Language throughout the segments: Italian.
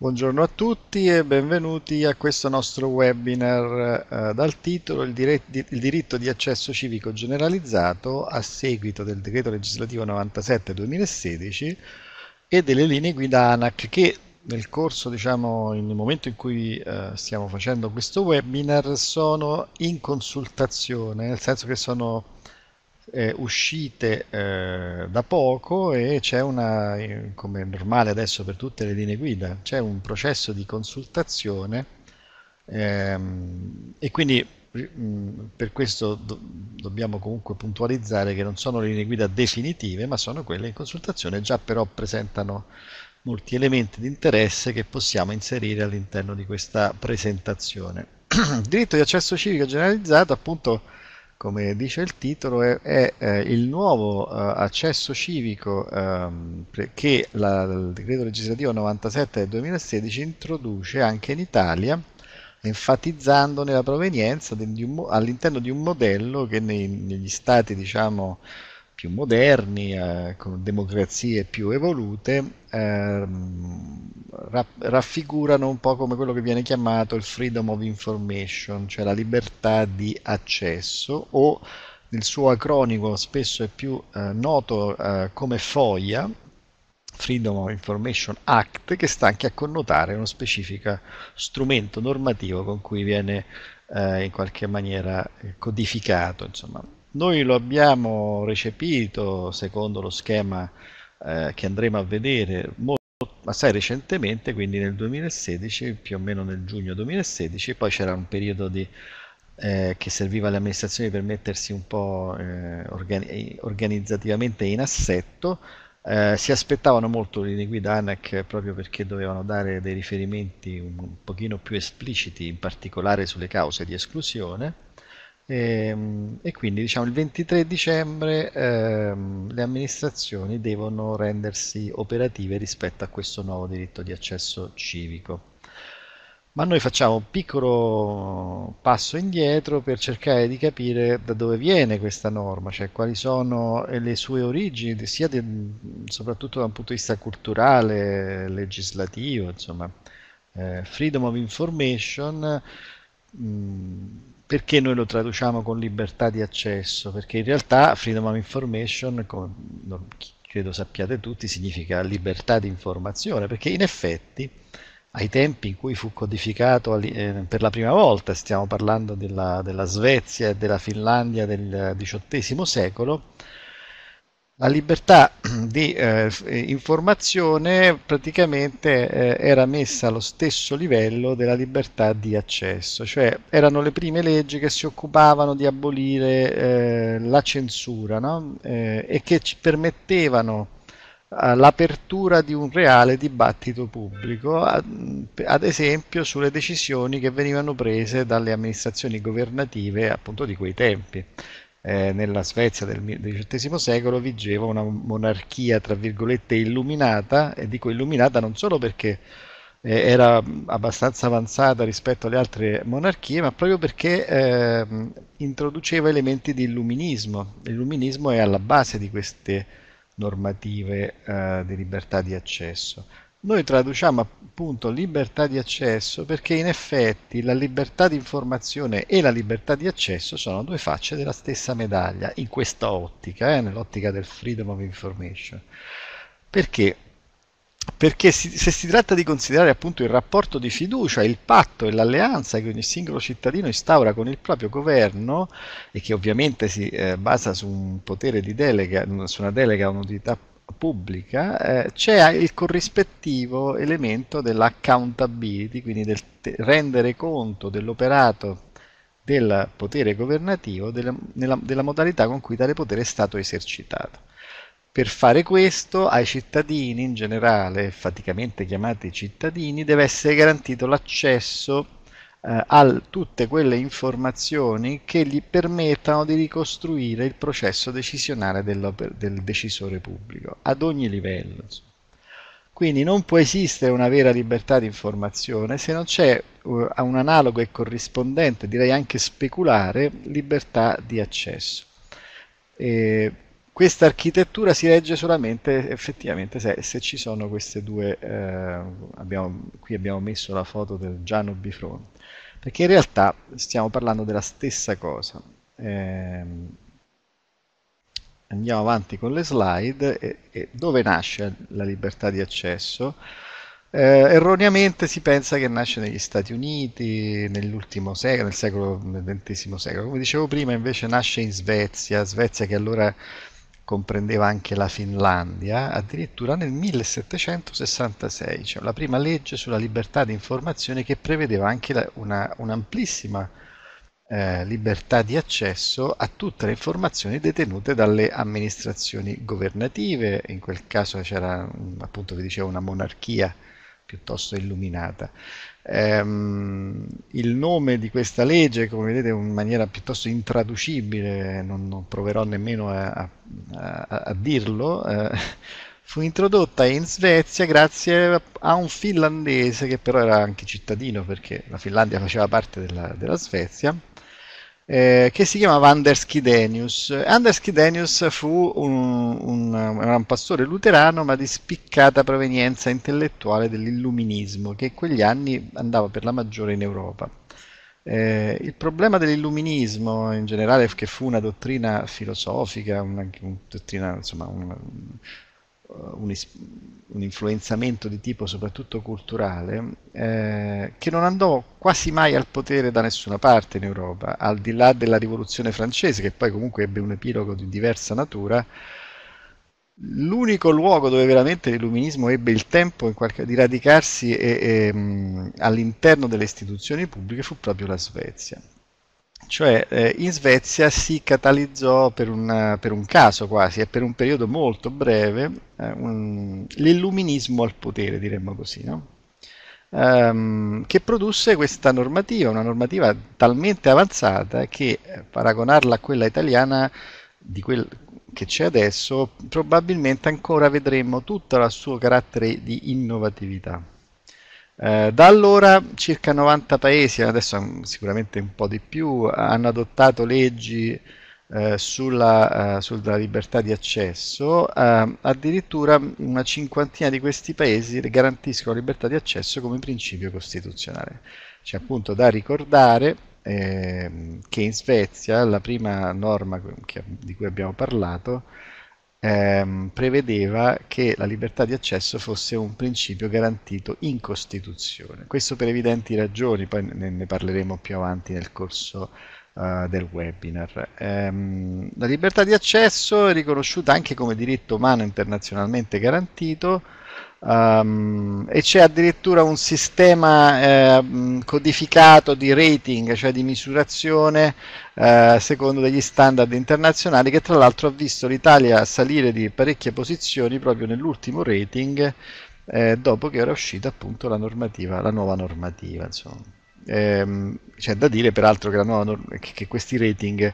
Buongiorno a tutti e benvenuti a questo nostro webinar eh, dal titolo il, il, diritto di accesso civico generalizzato a seguito del decreto legislativo 97-2016 e delle linee guida ANAC che nel corso, diciamo, nel momento in cui eh, stiamo facendo questo webinar sono in consultazione, nel senso che sono eh, uscite eh, da poco e c'è una, come è normale adesso per tutte le linee guida, c'è un processo di consultazione ehm, e quindi per questo do, dobbiamo comunque puntualizzare che non sono linee guida definitive ma sono quelle in consultazione, già però presentano molti elementi di interesse che possiamo inserire all'interno di questa presentazione. Diritto di accesso civico generalizzato appunto come dice il titolo, è, è eh, il nuovo eh, accesso civico ehm, che la, il decreto legislativo 97 del 2016 introduce anche in Italia, enfatizzandone la provenienza all'interno di un modello che nei, negli stati diciamo, più moderni, eh, con democrazie più evolute, eh, raffigurano un po' come quello che viene chiamato il freedom of information, cioè la libertà di accesso o nel suo acronimo spesso è più eh, noto eh, come FOIA, Freedom of Information Act, che sta anche a connotare uno specifico strumento normativo con cui viene eh, in qualche maniera codificato. Insomma. Noi lo abbiamo recepito secondo lo schema eh, che andremo a vedere molto, assai recentemente, quindi nel 2016, più o meno nel giugno 2016, poi c'era un periodo di, eh, che serviva alle amministrazioni per mettersi un po' eh, organi organizzativamente in assetto. Eh, si aspettavano molto le linee guida ANAC proprio perché dovevano dare dei riferimenti un, un pochino più espliciti, in particolare sulle cause di esclusione e, ehm, e, quindi diciamo il 23 dicembre ehm, le amministrazioni devono rendersi operative rispetto a questo nuovo diritto di accesso civico. Ma noi facciamo un piccolo passo indietro per cercare di capire da dove viene questa norma, cioè quali sono le sue origini, sia di, soprattutto da un punto di vista culturale, legislativo, insomma. Eh, freedom of information mh, perché noi lo traduciamo con libertà di accesso? Perché in realtà freedom of information, come credo sappiate tutti, significa libertà di informazione, perché in effetti ai tempi in cui fu codificato eh, per la prima volta, stiamo parlando della, della Svezia e della Finlandia del XVIII secolo, la libertà di eh, informazione praticamente eh, era messa allo stesso livello della libertà di accesso, cioè erano le prime leggi che si occupavano di abolire eh, la censura no? Eh, e che ci permettevano eh, l'apertura di un reale dibattito pubblico, ad esempio sulle decisioni che venivano prese dalle amministrazioni governative appunto di quei tempi eh, nella Svezia del XVIII secolo vigeva una monarchia, tra virgolette, illuminata, e dico illuminata non solo perché eh, era abbastanza avanzata rispetto alle altre monarchie, ma proprio perché eh, introduceva elementi di illuminismo. L'illuminismo è alla base di queste normative eh, di libertà di accesso. Noi traduciamo appunto libertà di accesso perché in effetti la libertà di informazione e la libertà di accesso sono due facce della stessa medaglia in questa ottica, eh, nell'ottica del freedom of information. Perché? Perché si, se si tratta di considerare appunto il rapporto di fiducia, il patto e l'alleanza che ogni singolo cittadino instaura con il proprio governo e che ovviamente si eh, basa su un potere di delega, su una delega a un'utilità pubblica eh, c'è il corrispettivo elemento dell'accountability, quindi del rendere conto dell'operato del potere governativo della, nella, della modalità con cui tale potere è stato esercitato. Per fare questo ai cittadini in generale, faticamente chiamati cittadini, deve essere garantito l'accesso eh, a tutte quelle informazioni che gli permettano di ricostruire il processo decisionale del decisore pubblico ad ogni livello. Quindi non può esistere una vera libertà di informazione se non c'è uh, un analogo e corrispondente, direi anche speculare, libertà di accesso. E questa architettura si regge solamente effettivamente se, se ci sono queste due, eh, abbiamo, qui abbiamo messo la foto del Giano Bifrone, perché in realtà stiamo parlando della stessa cosa. Eh, andiamo avanti con le slide e, e dove nasce la libertà di accesso? Eh, erroneamente si pensa che nasce negli Stati Uniti nell'ultimo secolo, nel secolo XX secolo. Come dicevo prima, invece nasce in Svezia, Svezia che allora comprendeva anche la Finlandia, addirittura nel 1766, cioè la prima legge sulla libertà di informazione che prevedeva anche una, un'amplissima eh, libertà di accesso a tutte le informazioni detenute dalle amministrazioni governative, in quel caso c'era appunto vi dicevo una monarchia piuttosto illuminata. Ehm, il nome di questa legge, come vedete, in maniera piuttosto intraducibile, non, non proverò nemmeno a, a, a dirlo, eh, fu introdotta in Svezia grazie a un finlandese che però era anche cittadino perché la Finlandia faceva parte della, della Svezia eh, che si chiamava Anders Kidenius. Anders Kidenius fu un, un, un, pastore luterano ma di spiccata provenienza intellettuale dell'illuminismo che in quegli anni andava per la maggiore in Europa. Eh, il problema dell'illuminismo in generale, che fu una dottrina filosofica, una, una dottrina, insomma, una, un, un, influenzamento di tipo soprattutto culturale, eh, che non andò quasi mai al potere da nessuna parte in Europa, al di là della rivoluzione francese, che poi comunque ebbe un epilogo di diversa natura. L'unico luogo dove veramente l'illuminismo ebbe il tempo qualche, di radicarsi e, e, all'interno delle istituzioni pubbliche fu proprio la Svezia cioè eh, in Svezia si catalizzò per, una, per, un caso quasi e per un periodo molto breve eh, un, l'illuminismo al potere, diremmo così, no? um, che produsse questa normativa, una normativa talmente avanzata che eh, paragonarla a quella italiana di quel che c'è adesso probabilmente ancora vedremo tutto il suo carattere di innovatività. Eh, da allora circa 90 paesi, adesso sicuramente un po' di più, hanno adottato leggi eh, sulla, uh, sulla, libertà di accesso, uh, addirittura una cinquantina di questi paesi garantiscono la libertà di accesso come principio costituzionale. C'è appunto da ricordare eh, che in Svezia la prima norma che, di cui abbiamo parlato ehm, prevedeva che la libertà di accesso fosse un principio garantito in Costituzione. Questo per evidenti ragioni, poi ne, ne parleremo più avanti nel corso uh, del webinar. Ehm, la libertà di accesso è riconosciuta anche come diritto umano internazionalmente garantito Um, e c'è addirittura un sistema eh, codificato di rating, cioè di misurazione eh, secondo degli standard internazionali che tra l'altro ha visto l'Italia salire di parecchie posizioni proprio nell'ultimo rating eh, dopo che era uscita appunto la la nuova normativa. Ehm, c'è da dire peraltro che, norm- che questi rating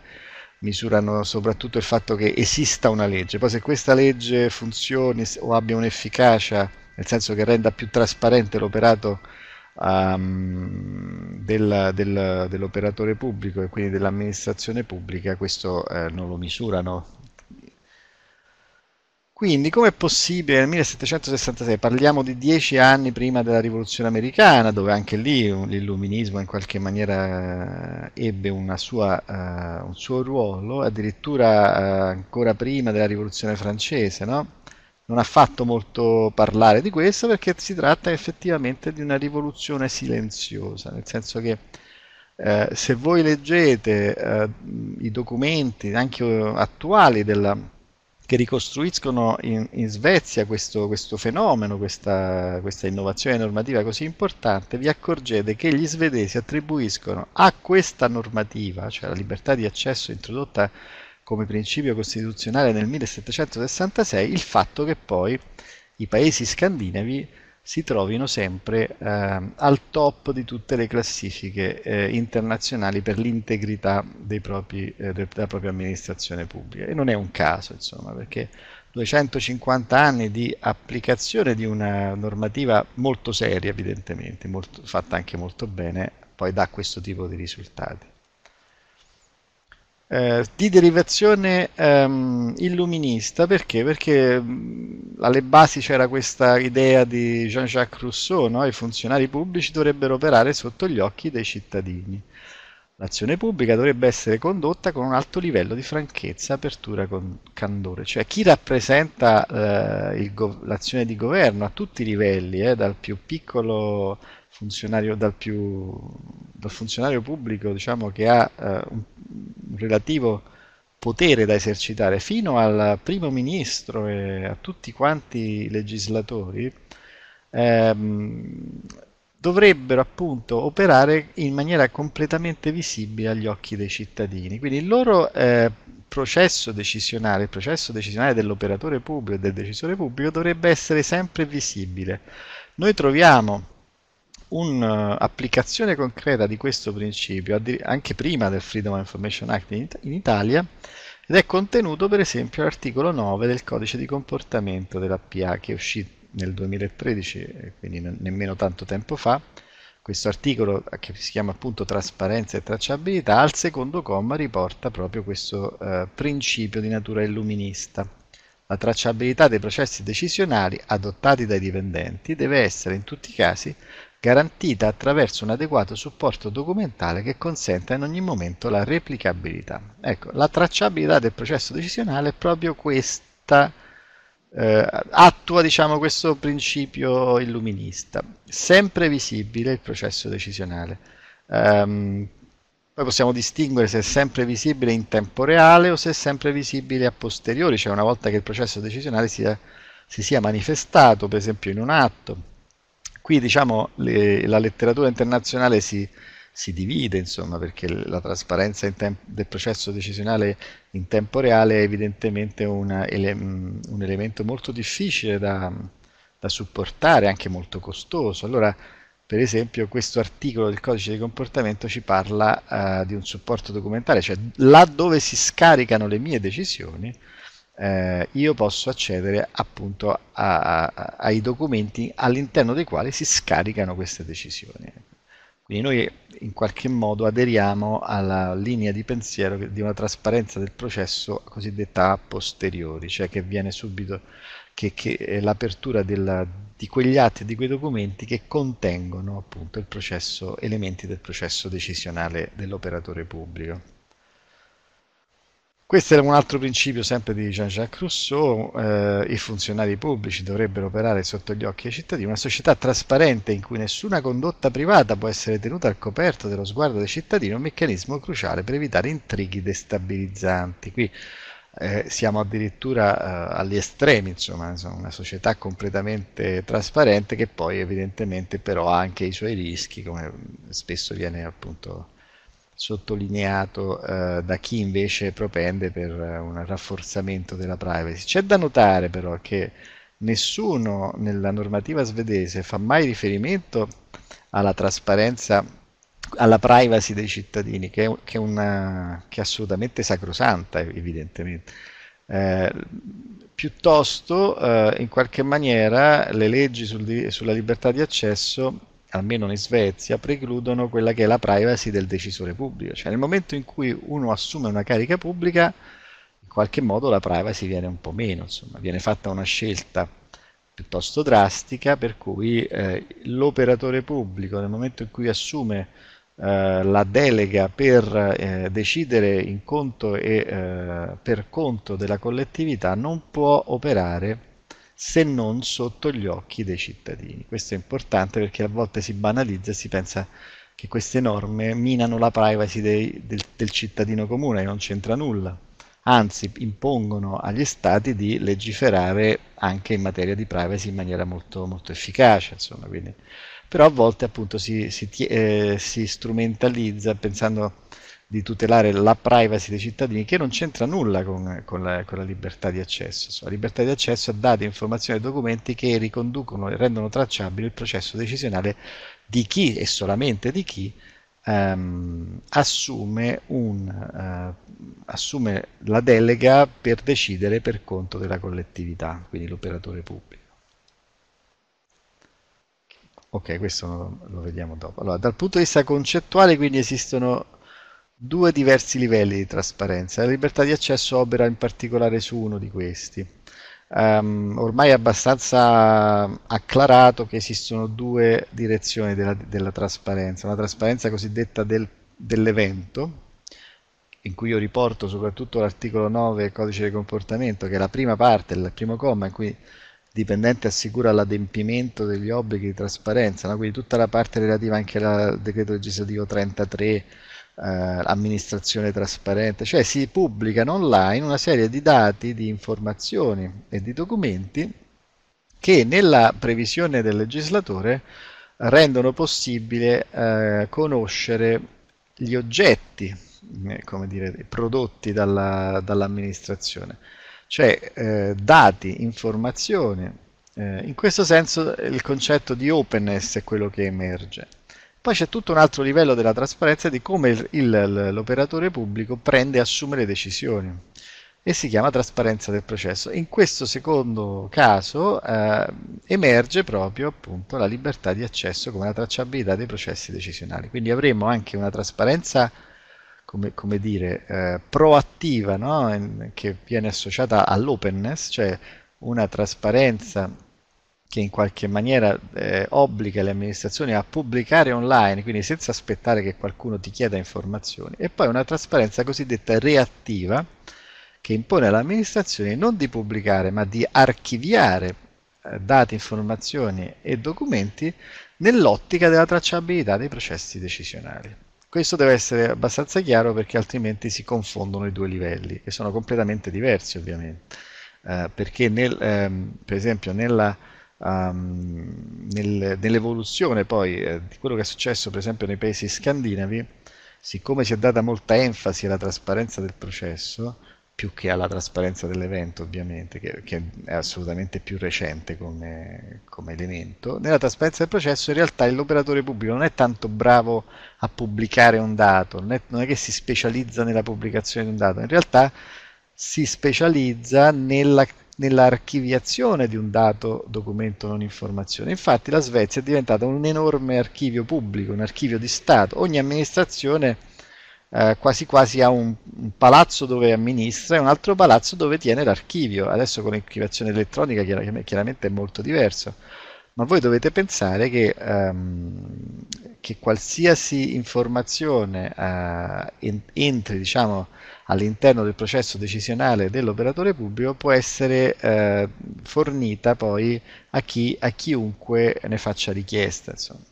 misurano soprattutto il fatto che esista una legge. Poi se questa legge funzioni o abbia un'efficacia, nel senso che renda più trasparente l'operato um, del, del, dell'operatore pubblico e quindi dell'amministrazione pubblica, questo eh, non lo misurano quindi com'è possibile nel 1766, parliamo di dieci anni prima della rivoluzione americana, dove anche lì l'illuminismo in qualche maniera eh, ebbe sua, uh, un suo ruolo, addirittura uh, ancora prima della rivoluzione francese, no? Non ha fatto molto parlare di questo perché si tratta effettivamente di una rivoluzione silenziosa, nel senso che uh, se voi leggete i documenti anche attuali della che ricostruiscono in, in Svezia questo, questo fenomeno, questa, questa, innovazione normativa così importante, vi accorgete che gli svedesi attribuiscono a questa normativa, cioè la libertà di accesso introdotta come principio costituzionale nel 1766, il fatto che poi i paesi scandinavi si trovino sempre eh, al top di tutte le classifiche eh, internazionali per l'integrità propri, eh, della propria amministrazione pubblica. E non è un caso, insomma, perché 250 anni di applicazione di una normativa molto seria, evidentemente, molto, fatta anche molto bene, poi dà questo tipo di risultati. Eh, di derivazione ehm, illuminista perché? Perché alle basi c'era questa idea di Jean-Jacques Rousseau, no? i funzionari pubblici dovrebbero operare sotto gli occhi dei cittadini. L'azione pubblica dovrebbe essere condotta con un alto livello di franchezza, apertura con candore, cioè chi rappresenta eh, l'azione di governo a tutti i livelli, eh, dal più piccolo funzionario, dal, più, dal funzionario pubblico diciamo, che ha eh, un, un relativo potere da esercitare fino al primo ministro e a tutti quanti i legislatori, ehm, dovrebbero appunto operare in maniera completamente visibile agli occhi dei cittadini. Quindi il loro eh, processo decisionale, il processo decisionale dell'operatore pubblico e del decisore pubblico dovrebbe essere sempre visibile. Noi troviamo un'applicazione concreta di questo principio anche prima del Freedom of Information Act in Italia ed è contenuto per esempio all'articolo 9 del codice di comportamento della PA che uscito nel 2013, quindi nemmeno tanto tempo fa. Questo articolo che si chiama appunto trasparenza e tracciabilità al secondo comma riporta proprio questo eh, principio di natura illuminista. La tracciabilità dei processi decisionali adottati dai dipendenti deve essere in tutti i casi garantita attraverso un adeguato supporto documentale che consenta in ogni momento la replicabilità. Ecco, la tracciabilità del processo decisionale è proprio questa, eh, attua diciamo, questo principio illuminista, sempre visibile il processo decisionale. Um, poi possiamo distinguere se è sempre visibile in tempo reale o se è sempre visibile a posteriori, cioè una volta che il processo decisionale sia, si sia manifestato, per esempio in un atto, Qui diciamo le, la letteratura internazionale si, si divide, insomma, perché la trasparenza del processo decisionale in tempo reale è evidentemente ele un elemento molto difficile da, da, supportare, anche molto costoso. Allora, per esempio, questo articolo del codice di comportamento ci parla uh, di un supporto documentale, cioè laddove si scaricano le mie decisioni, eh, io posso accedere appunto a, a, ai documenti all'interno dei quali si scaricano queste decisioni. Quindi noi in qualche modo aderiamo alla linea di pensiero di una trasparenza del processo cosiddetta a posteriori, cioè che viene subito, che, che l'apertura di quegli atti e di quei documenti che contengono appunto processo, elementi del processo decisionale dell'operatore pubblico. Questo è un altro principio sempre di Jean-Jacques Rousseau, eh, i funzionari pubblici dovrebbero operare sotto gli occhi dei cittadini, una società trasparente in cui nessuna condotta privata può essere tenuta al coperto dello sguardo dei cittadini, è un meccanismo cruciale per evitare intrighi destabilizzanti. Qui eh, siamo addirittura eh, agli estremi, insomma, insomma, una società completamente trasparente che poi evidentemente però ha anche i suoi rischi, come spesso viene appunto sottolineato eh, da chi invece propende per eh, un rafforzamento della privacy. C'è da notare però che nessuno nella normativa svedese fa mai riferimento alla trasparenza, alla privacy dei cittadini, che è, che è, una, che è assolutamente sacrosanta evidentemente. Eh, piuttosto, eh, in qualche maniera, le leggi sul, sulla libertà di accesso almeno in Svezia, precludono quella che è la privacy del decisore pubblico. Cioè nel momento in cui uno assume una carica pubblica, in qualche modo la privacy viene un po' meno, insomma, viene fatta una scelta piuttosto drastica per cui eh, l'operatore pubblico nel momento in cui assume eh, la delega per eh, decidere in conto e eh, per conto della collettività non può operare se non sotto gli occhi dei cittadini. Questo è importante perché a volte si banalizza e si pensa che queste norme minano la privacy dei, del, del cittadino comune, non c'entra nulla. Anzi, impongono agli stati di legiferare anche in materia di privacy in maniera molto, molto efficace. Insomma, però a volte appunto si, si, eh, si strumentalizza pensando di tutelare la privacy dei cittadini che non c'entra nulla con, con, la, con, la, libertà di accesso. La libertà di accesso a dati, informazioni e documenti che riconducono e rendono tracciabile il processo decisionale di chi e solamente di chi ehm, assume, un, eh, assume la delega per decidere per conto della collettività, quindi l'operatore pubblico. Ok, questo lo vediamo dopo. Allora, dal punto di vista concettuale, quindi esistono due diversi livelli di trasparenza. La libertà di accesso opera in particolare su uno di questi. Um, ormai è abbastanza acclarato che esistono due direzioni della, della trasparenza, una trasparenza cosiddetta del, dell'evento, in cui io riporto soprattutto l'articolo 9 del codice di comportamento, che è la prima parte, il primo comma, in cui il dipendente assicura l'adempimento degli obblighi di trasparenza, no? quindi tutta la parte relativa anche al decreto legislativo 33, eh, amministrazione trasparente, cioè si pubblicano online una serie di dati, di informazioni e di documenti che nella previsione del legislatore rendono possibile eh, conoscere gli oggetti, eh, come dire, prodotti dalla, dall'amministrazione, cioè eh, dati, informazioni. Eh, in questo senso il concetto di openness è quello che emerge. Poi c'è tutto un altro livello della trasparenza di come l'operatore pubblico prende e assume le decisioni e si chiama trasparenza del processo. In questo secondo caso eh, emerge proprio appunto la libertà di accesso come la tracciabilità dei processi decisionali. Quindi avremo anche una trasparenza come, come dire, eh, proattiva no? che viene associata all'openness, cioè una trasparenza che in qualche maniera eh, obbliga le amministrazioni a pubblicare online, quindi senza aspettare che qualcuno ti chieda informazioni, e poi una trasparenza cosiddetta reattiva che impone all'amministrazione non di pubblicare ma di archiviare eh, dati, informazioni e documenti nell'ottica della tracciabilità dei processi decisionali. Questo deve essere abbastanza chiaro perché altrimenti si confondono i due livelli, che sono completamente diversi ovviamente, eh, perché nel, ehm, per esempio nella um, nel, nell'evoluzione poi eh, di quello che è successo per esempio nei paesi scandinavi, siccome si è data molta enfasi alla trasparenza del processo, più che alla trasparenza dell'evento ovviamente, che, che, è assolutamente più recente come, come, elemento, nella trasparenza del processo in realtà l'operatore pubblico non è tanto bravo a pubblicare un dato, non è, non è che si specializza nella pubblicazione di un dato, in realtà si specializza nella nell'archiviazione di un dato documento non informazione. Infatti la Svezia è diventata un enorme archivio pubblico, un archivio di Stato. Ogni amministrazione eh, quasi quasi ha un, un, palazzo dove amministra e un altro palazzo dove tiene l'archivio. Adesso con l'archiviazione elettronica chiaramente è molto diverso. Ma voi dovete pensare che, um, che qualsiasi informazione uh, entri, diciamo, all'interno del processo decisionale dell'operatore pubblico può essere eh, fornita poi a, chi, a chiunque ne faccia richiesta. Insomma.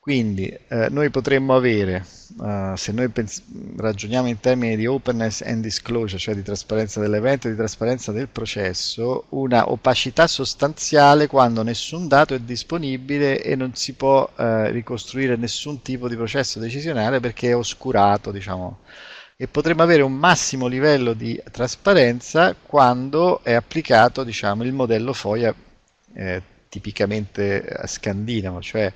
Quindi eh, noi potremmo avere, uh, se noi ragioniamo in termini di openness and disclosure, cioè di trasparenza dell'evento e di trasparenza del processo, una opacità sostanziale quando nessun dato è disponibile e non si può uh, ricostruire nessun tipo di processo decisionale perché è oscurato, diciamo. E potremmo avere un massimo livello di trasparenza quando è applicato, diciamo, il modello FOIA eh, tipicamente scandinavo, cioè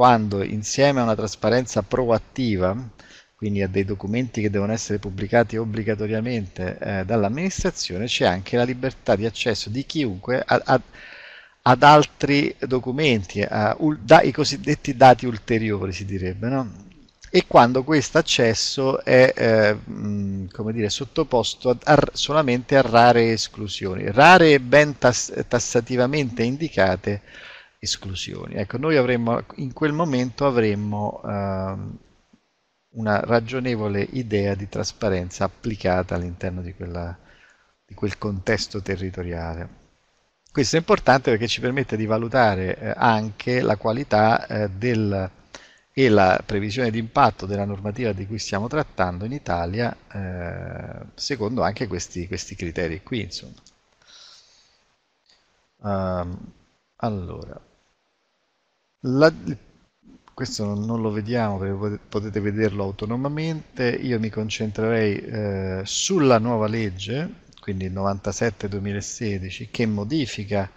quando insieme a una trasparenza proattiva, quindi a dei documenti che devono essere pubblicati obbligatoriamente eh, dall'amministrazione, c'è anche la libertà di accesso di chiunque a, a, ad altri documenti, a, da, i cosiddetti dati ulteriori si direbbe, no? e quando questo accesso è eh, dire, sottoposto a, solamente a rare esclusioni, rare e ben tass tassativamente indicate esclusioni. Ecco, noi avremmo, in quel momento avremmo uh, una ragionevole idea di trasparenza applicata all'interno di, di, quel contesto territoriale. Questo è importante perché ci permette di valutare eh, anche la qualità eh, del, e la previsione di impatto della normativa di cui stiamo trattando in Italia eh, secondo anche questi, questi, criteri qui. Insomma. Um, allora, la, questo non, non, lo vediamo perché potete vederlo autonomamente. Io mi concentrerei eh, sulla nuova legge, quindi il 97-2016, che modifica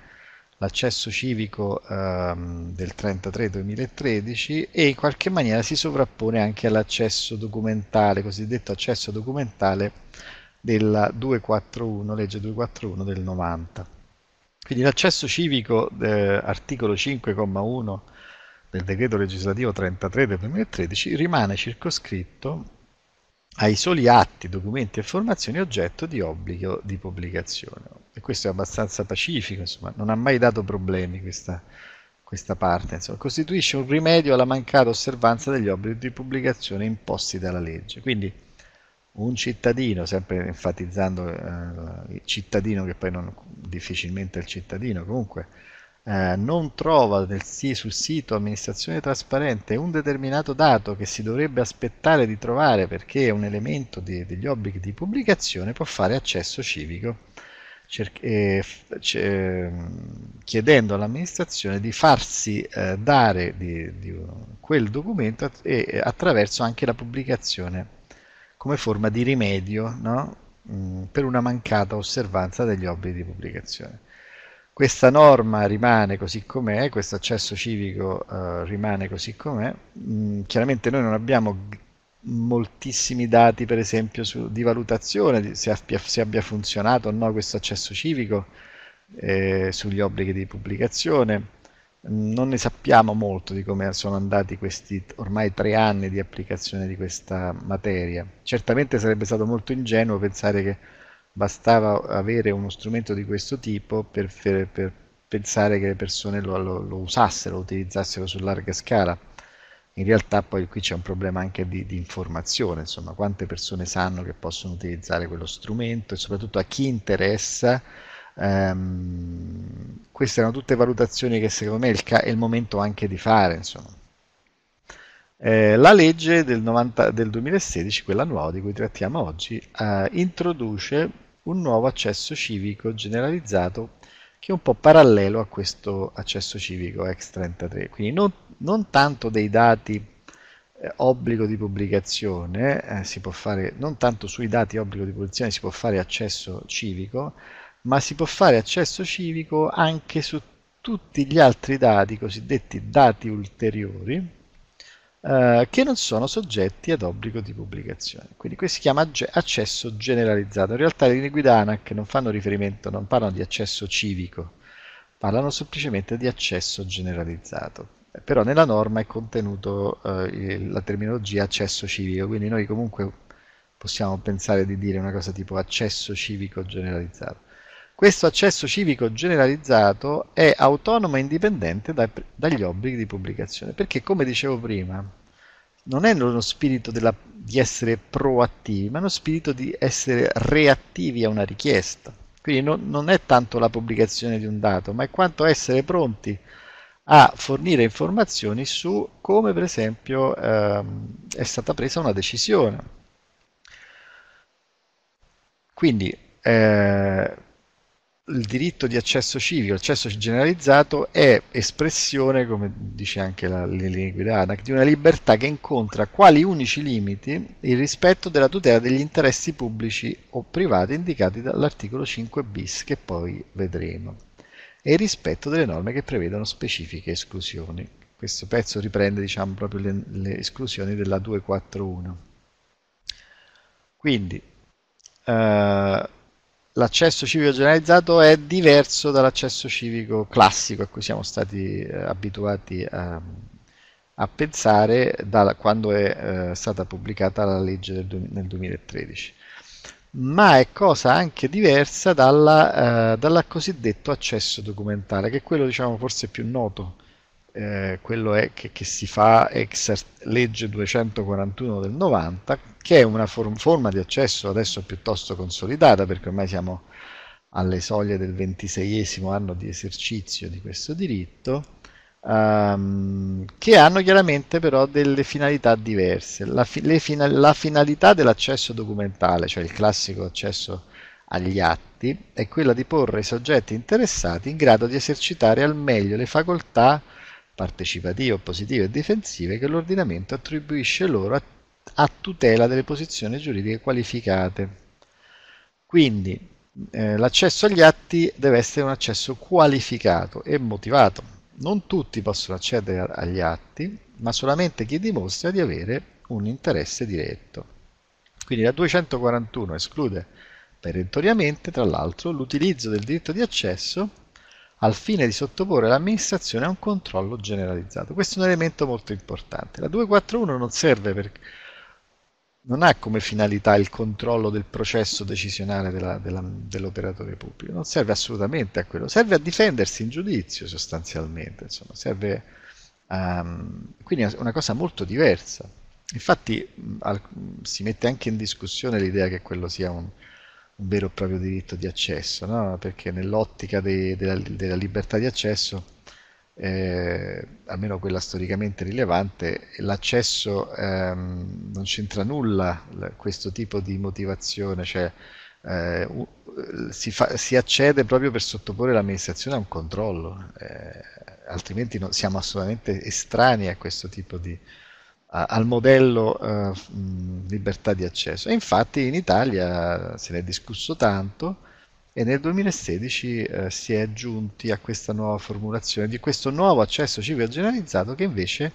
l'accesso civico ehm, del 33-2013 e in qualche maniera si sovrappone anche all'accesso documentale, cosiddetto accesso documentale della 241, legge 241 del 90. Quindi l'accesso civico, eh, articolo 5,1 del decreto legislativo 33 del 2013 rimane circoscritto ai soli atti, documenti e informazioni oggetto di obbligo di pubblicazione. E questo è abbastanza pacifico, insomma, non ha mai dato problemi questa, questa parte. Insomma, costituisce un rimedio alla mancata osservanza degli obblighi di pubblicazione imposti dalla legge. Quindi un cittadino, sempre enfatizzando eh, il cittadino che poi non, difficilmente è il cittadino, comunque eh, non trova nel, sul sito amministrazione trasparente un determinato dato che si dovrebbe aspettare di trovare perché è un elemento di, degli obblighi di pubblicazione, può fare accesso civico eh, chiedendo all'amministrazione di farsi eh, dare di, di quel documento e attraverso anche la pubblicazione come forma di rimedio no? mm, per una mancata osservanza degli obblighi di pubblicazione. Questa norma rimane così com'è, questo accesso civico uh, rimane così com'è. Mm, chiaramente noi non abbiamo moltissimi dati, per esempio, su, di valutazione, di, se, abbia, se, abbia, funzionato o no questo accesso civico eh, sugli obblighi di pubblicazione. Non ne sappiamo molto di come sono andati questi ormai tre anni di applicazione di questa materia. Certamente sarebbe stato molto ingenuo pensare che bastava avere uno strumento di questo tipo per, per, per pensare che le persone lo, lo, lo, usassero, lo utilizzassero su larga scala. In realtà poi qui c'è un problema anche di, di, informazione, insomma, quante persone sanno che possono utilizzare quello strumento e soprattutto a chi interessa. Ehm, queste erano tutte valutazioni che secondo me è il, è il momento anche di fare. Eh, la legge del, 90, del, 2016, quella nuova di cui trattiamo oggi, eh, introduce un nuovo accesso civico generalizzato che è un po' parallelo a questo accesso civico X33, quindi non, non tanto dei dati eh, obbligo di pubblicazione, eh, si può fare, non tanto sui dati obbligo di pubblicazione si può fare accesso civico, ma si può fare accesso civico anche su tutti gli altri dati, cosiddetti dati ulteriori, eh, che non sono soggetti ad obbligo di pubblicazione. Quindi questo si chiama accesso generalizzato. In realtà le linee guida ANAC non fanno riferimento, non parlano di accesso civico, parlano semplicemente di accesso generalizzato. Però nella norma è contenuto eh, la terminologia accesso civico, quindi noi comunque possiamo pensare di dire una cosa tipo accesso civico generalizzato. Questo accesso civico generalizzato è autonomo e indipendente da, dagli obblighi di pubblicazione, perché come dicevo prima, non è uno spirito della, di essere proattivi, ma uno spirito di essere reattivi a una richiesta. Quindi non, non è tanto la pubblicazione di un dato, ma è quanto essere pronti a fornire informazioni su come per esempio ehm, è stata presa una decisione. Quindi eh, il diritto di accesso civico, l'accesso generalizzato è espressione, come dice anche la linea guida ANAC, di una libertà che incontra quali unici limiti il rispetto della tutela degli interessi pubblici o privati indicati dall'articolo 5 bis che poi vedremo e il rispetto delle norme che prevedono specifiche esclusioni. Questo pezzo riprende diciamo, proprio le, le esclusioni della 241. Quindi, eh, l'accesso civico generalizzato è diverso dall'accesso civico classico a cui siamo stati eh, abituati a, a pensare da quando è eh, stata pubblicata la legge del, nel 2013 ma è cosa anche diversa dalla, eh, dal cosiddetto accesso documentale che è quello diciamo forse più noto eh, quello è che, che, si fa ex legge 241 del 90, che è una form forma di accesso adesso piuttosto consolidata, perché ormai siamo alle soglie del ventiseiesimo anno di esercizio di questo diritto, um, che hanno chiaramente però delle finalità diverse. La, fi fina la finalità dell'accesso documentale, cioè il classico accesso agli atti, è quella di porre i soggetti interessati in grado di esercitare al meglio le facoltà partecipative, oppositive e difensive che l'ordinamento attribuisce loro a, a tutela delle posizioni giuridiche qualificate. Quindi eh, l'accesso agli atti deve essere un accesso qualificato e motivato. Non tutti possono accedere agli atti, ma solamente chi dimostra di avere un interesse diretto. Quindi la 241 esclude perentoriamente, tra l'altro, l'utilizzo del diritto di accesso al fine di sottoporre l'amministrazione a un controllo generalizzato. Questo è un elemento molto importante. La 241 non serve per non ha come finalità il controllo del processo decisionale dell'operatore pubblico, non serve assolutamente a quello, serve a difendersi in giudizio sostanzialmente, insomma, serve um, quindi è una cosa molto diversa. Infatti al, si mette anche in discussione l'idea che quello sia un, un vero e proprio diritto di accesso, no? perché nell'ottica della, della libertà di accesso eh, almeno quella storicamente rilevante, l'accesso ehm, non c'entra nulla questo tipo di motivazione, cioè eh, si, fa, si, accede proprio per sottoporre l'amministrazione a un controllo, eh, altrimenti no, siamo assolutamente estranei a questo tipo di al modello eh, libertà di accesso. E infatti in Italia se ne è discusso tanto e nel 2016 eh, si è giunti a questa nuova formulazione di questo nuovo accesso civico generalizzato che invece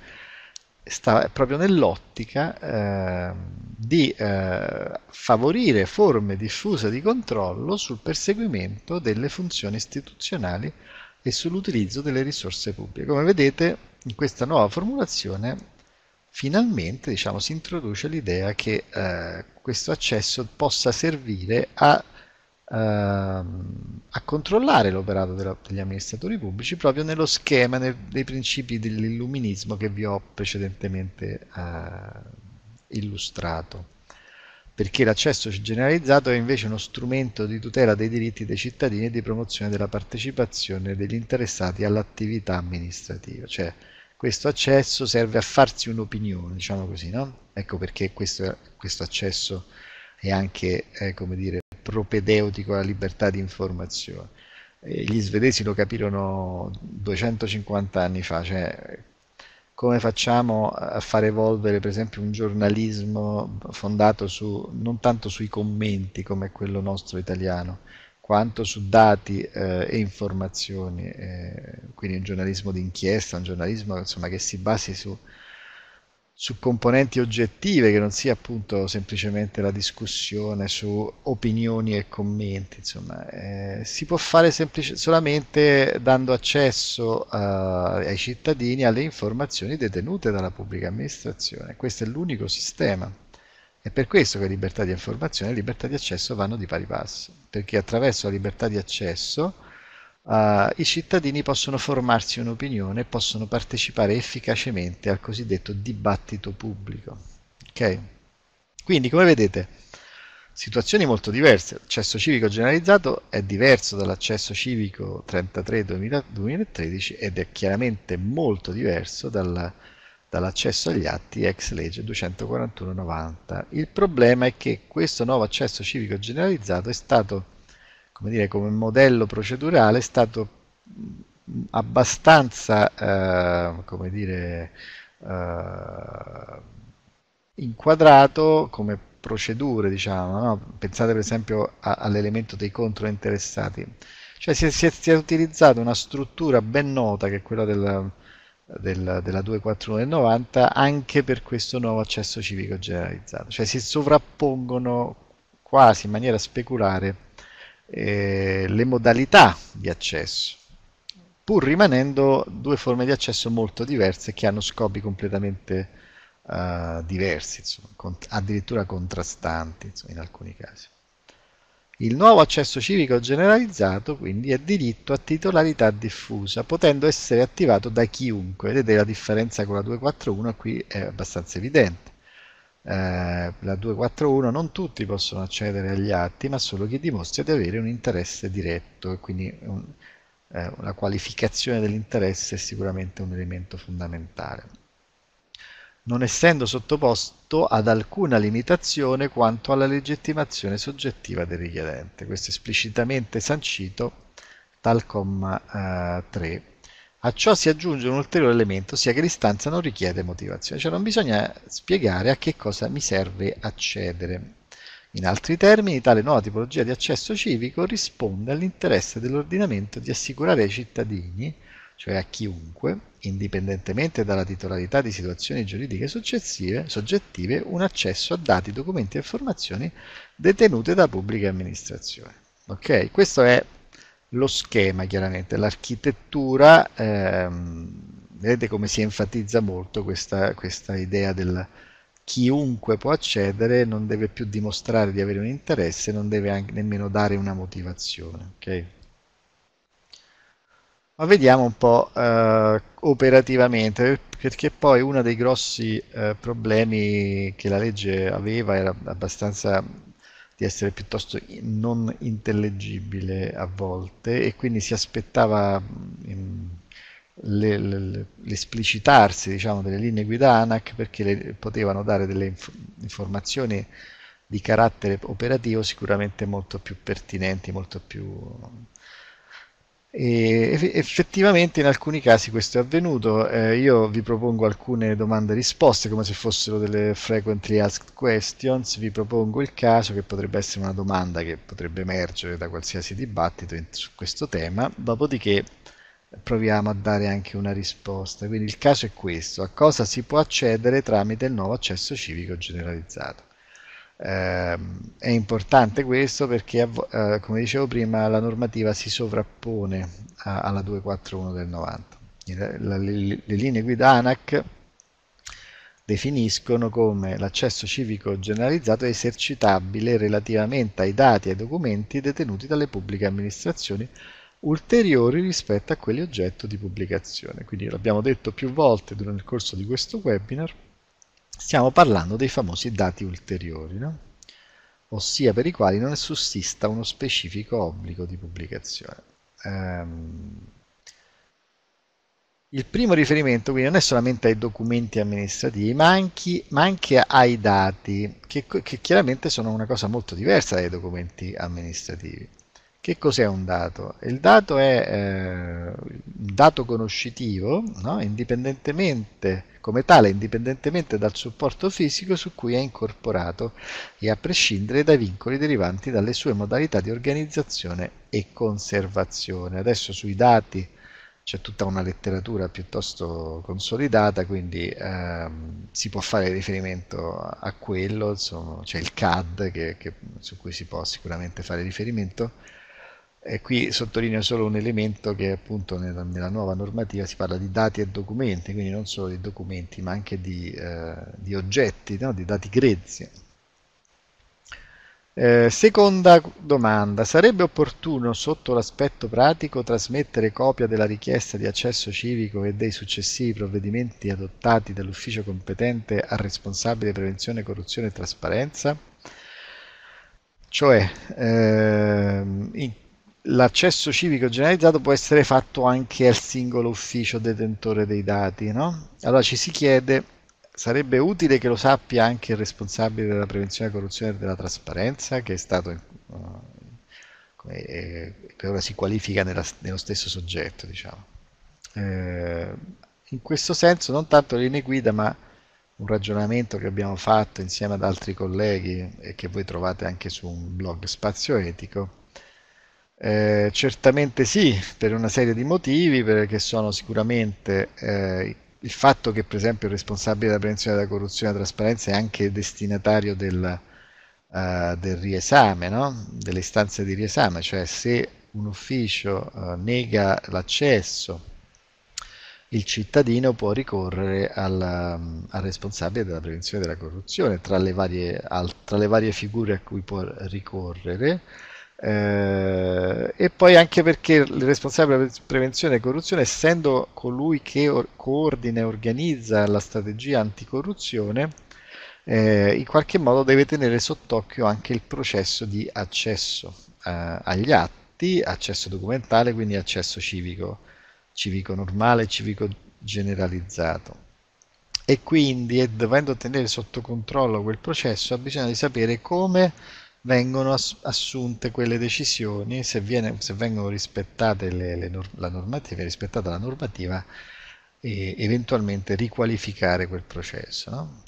sta proprio nell'ottica eh, di eh, favorire forme diffuse di controllo sul perseguimento delle funzioni istituzionali e sull'utilizzo delle risorse pubbliche. Come vedete in questa nuova formulazione finalmente diciamo, si introduce l'idea che eh, questo accesso possa servire a Ehm, a controllare l'operato degli amministratori pubblici proprio nello schema nel, dei principi dell'illuminismo che vi ho precedentemente eh, illustrato. Perché l'accesso generalizzato è invece uno strumento di tutela dei diritti dei cittadini e di promozione della partecipazione degli interessati all'attività amministrativa, cioè questo accesso serve a farsi un'opinione, diciamo così, no? Ecco perché questo, questo accesso è anche, eh, come dire, propedeutico alla libertà di informazione. E gli svedesi lo capirono 250 anni fa, cioè come facciamo a far evolvere per esempio un giornalismo fondato su, non tanto sui commenti come quello nostro italiano, quanto su dati eh, e informazioni, eh, quindi un giornalismo d'inchiesta, un giornalismo insomma, che si basi su su componenti oggettive che non sia appunto semplicemente la discussione su opinioni e commenti insomma eh, si può fare solamente dando accesso uh, ai cittadini alle informazioni detenute dalla pubblica amministrazione. Questo è l'unico sistema è per questo che libertà di informazione e libertà di accesso vanno di pari passo perché attraverso la libertà di accesso uh, i cittadini possono formarsi un'opinione e possono partecipare efficacemente al cosiddetto dibattito pubblico. Okay? Quindi, come vedete, situazioni molto diverse. L'accesso civico generalizzato è diverso dall'accesso civico 33-2013 ed è chiaramente molto diverso dal, dall'accesso agli atti ex legge 241-90. Il problema è che questo nuovo accesso civico generalizzato è stato come, dire, come modello procedurale è stato abbastanza eh, come dire, eh, inquadrato come procedure, diciamo, no? pensate per esempio all'elemento dei controinteressati, cioè si è, si, è, si è, utilizzata una struttura ben nota che è quella del, del, della 241 del 90 anche per questo nuovo accesso civico generalizzato, cioè si sovrappongono quasi in maniera speculare eh, le modalità di accesso, pur rimanendo due forme di accesso molto diverse che hanno scopi completamente uh, diversi, insomma, cont addirittura contrastanti insomma, in alcuni casi. Il nuovo accesso civico generalizzato quindi è diritto a titolarità diffusa, potendo essere attivato da chiunque. Vedete la differenza con la 241 qui è abbastanza evidente eh, la 241 non tutti possono accedere agli atti ma solo chi dimostra di avere un interesse diretto e quindi un, eh, la qualificazione dell'interesse è sicuramente un elemento fondamentale non essendo sottoposto ad alcuna limitazione quanto alla legittimazione soggettiva del richiedente. Questo è esplicitamente sancito dal comma eh, 3 a ciò si aggiunge un ulteriore elemento, ossia che l'istanza non richiede motivazione, cioè non bisogna spiegare a che cosa mi serve accedere. In altri termini, tale nuova tipologia di accesso civico risponde all'interesse dell'ordinamento di assicurare ai cittadini, cioè a chiunque, indipendentemente dalla titolarità di situazioni giuridiche soggettive, un accesso a dati, documenti e informazioni detenute da pubbliche amministrazioni. Ok? Questo è lo schema chiaramente, l'architettura, ehm, vedete come si enfatizza molto questa, questa idea del chiunque può accedere, non deve più dimostrare di avere un interesse, non deve anche, nemmeno dare una motivazione. Okay? Ma vediamo un po' eh, operativamente, perché poi uno dei grossi eh, problemi che la legge aveva era abbastanza di essere piuttosto non intellegibile a volte e quindi si aspettava l'esplicitarsi diciamo, delle linee guida ANAC perché le, potevano dare delle inf informazioni di carattere operativo sicuramente molto più pertinenti, molto più e effettivamente in alcuni casi questo è avvenuto. Eh, io vi propongo alcune domande e risposte come se fossero delle frequently asked questions. Vi propongo il caso che potrebbe essere una domanda che potrebbe emergere da qualsiasi dibattito in, su questo tema. Dopodiché proviamo a dare anche una risposta. Quindi il caso è questo: a cosa si può accedere tramite il nuovo accesso civico generalizzato? Eh, è importante questo perché, eh, come dicevo prima, la normativa si sovrappone a, alla 241 del 90. Le, le, le linee guida ANAC definiscono come l'accesso civico generalizzato è esercitabile relativamente ai dati e ai documenti detenuti dalle pubbliche amministrazioni ulteriori rispetto a quelli oggetto di pubblicazione. Quindi l'abbiamo detto più volte durante il corso di questo webinar, stiamo parlando dei famosi dati ulteriori, no? ossia per i quali non sussista uno specifico obbligo di pubblicazione. Um, il primo riferimento quindi non è solamente ai documenti amministrativi, ma anche, ma anche ai dati, che, che, chiaramente sono una cosa molto diversa dai documenti amministrativi. Che cos'è un dato? Il dato è eh, un dato conoscitivo, no? indipendentemente, come tale, indipendentemente dal supporto fisico su cui è incorporato e a prescindere dai vincoli derivanti dalle sue modalità di organizzazione e conservazione. Adesso sui dati c'è tutta una letteratura piuttosto consolidata, quindi ehm, si può fare riferimento a quello, c'è il CAD che, che, su cui si può sicuramente fare riferimento e qui sottolineo solo un elemento che appunto nella, nella, nuova normativa si parla di dati e documenti, quindi non solo di documenti ma anche di, eh, di oggetti, no? di dati grezzi. Eh, seconda domanda, sarebbe opportuno sotto l'aspetto pratico trasmettere copia della richiesta di accesso civico e dei successivi provvedimenti adottati dall'ufficio competente al responsabile prevenzione, corruzione e trasparenza? Cioè, ehm, in l'accesso civico generalizzato può essere fatto anche al singolo ufficio detentore dei dati, no? Allora ci si chiede, sarebbe utile che lo sappia anche il responsabile della prevenzione della corruzione e della trasparenza, che è stato, uh, come, che ora si qualifica nella, nello stesso soggetto, diciamo. Eh, in questo senso non tanto linee guida, ma un ragionamento che abbiamo fatto insieme ad altri colleghi e che voi trovate anche su un blog spazio etico, eh, certamente sì, per una serie di motivi, perché sono sicuramente eh, il fatto che per esempio il responsabile della prevenzione della corruzione e della trasparenza è anche destinatario del, uh, del riesame, no? delle istanze di riesame, cioè se un ufficio uh, nega l'accesso, il cittadino può ricorrere al, al, responsabile della prevenzione della corruzione, tra le, varie, al, tra le varie figure a cui può ricorrere eh, e poi anche perché il responsabile della prevenzione e corruzione, essendo colui che or- coordina e organizza la strategia anticorruzione, eh, in qualche modo deve tenere sott'occhio anche il processo di accesso eh, agli atti, accesso documentale, quindi accesso civico, civico normale, civico generalizzato. E quindi, dovendo tenere sotto controllo quel processo, ha bisogno di sapere come vengono assunte quelle decisioni, se, viene, se vengono rispettate le, le, la normativa, rispettata la normativa e eventualmente riqualificare quel processo. No?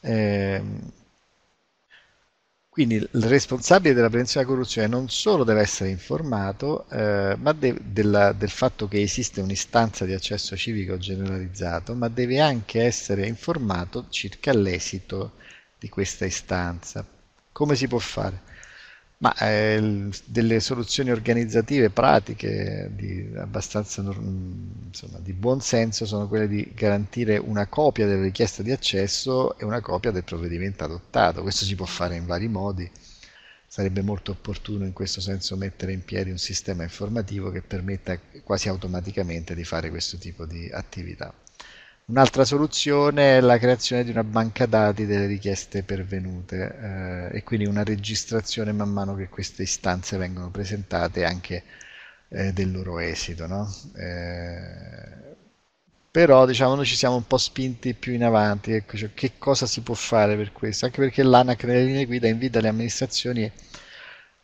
Eh, quindi il responsabile della prevenzione della corruzione non solo deve essere informato, eh, ma de, della, del fatto che esiste un'istanza di accesso civico generalizzato, ma deve anche essere informato circa l'esito di questa istanza come si può fare? Ma eh, delle soluzioni organizzative pratiche di abbastanza insomma, di buon senso sono quelle di garantire una copia della richiesta di accesso e una copia del provvedimento adottato. Questo si può fare in vari modi. Sarebbe molto opportuno in questo senso mettere in piedi un sistema informativo che permetta quasi automaticamente di fare questo tipo di attività. Un'altra soluzione è la creazione di una banca dati delle richieste pervenute eh, e quindi una registrazione man mano che queste istanze vengono presentate anche eh, del loro esito. No? Eh, però diciamo noi ci siamo un po' spinti più in avanti, ecco, cioè, che cosa si può fare per questo? Anche perché l'ANAC nelle linee guida invita le amministrazioni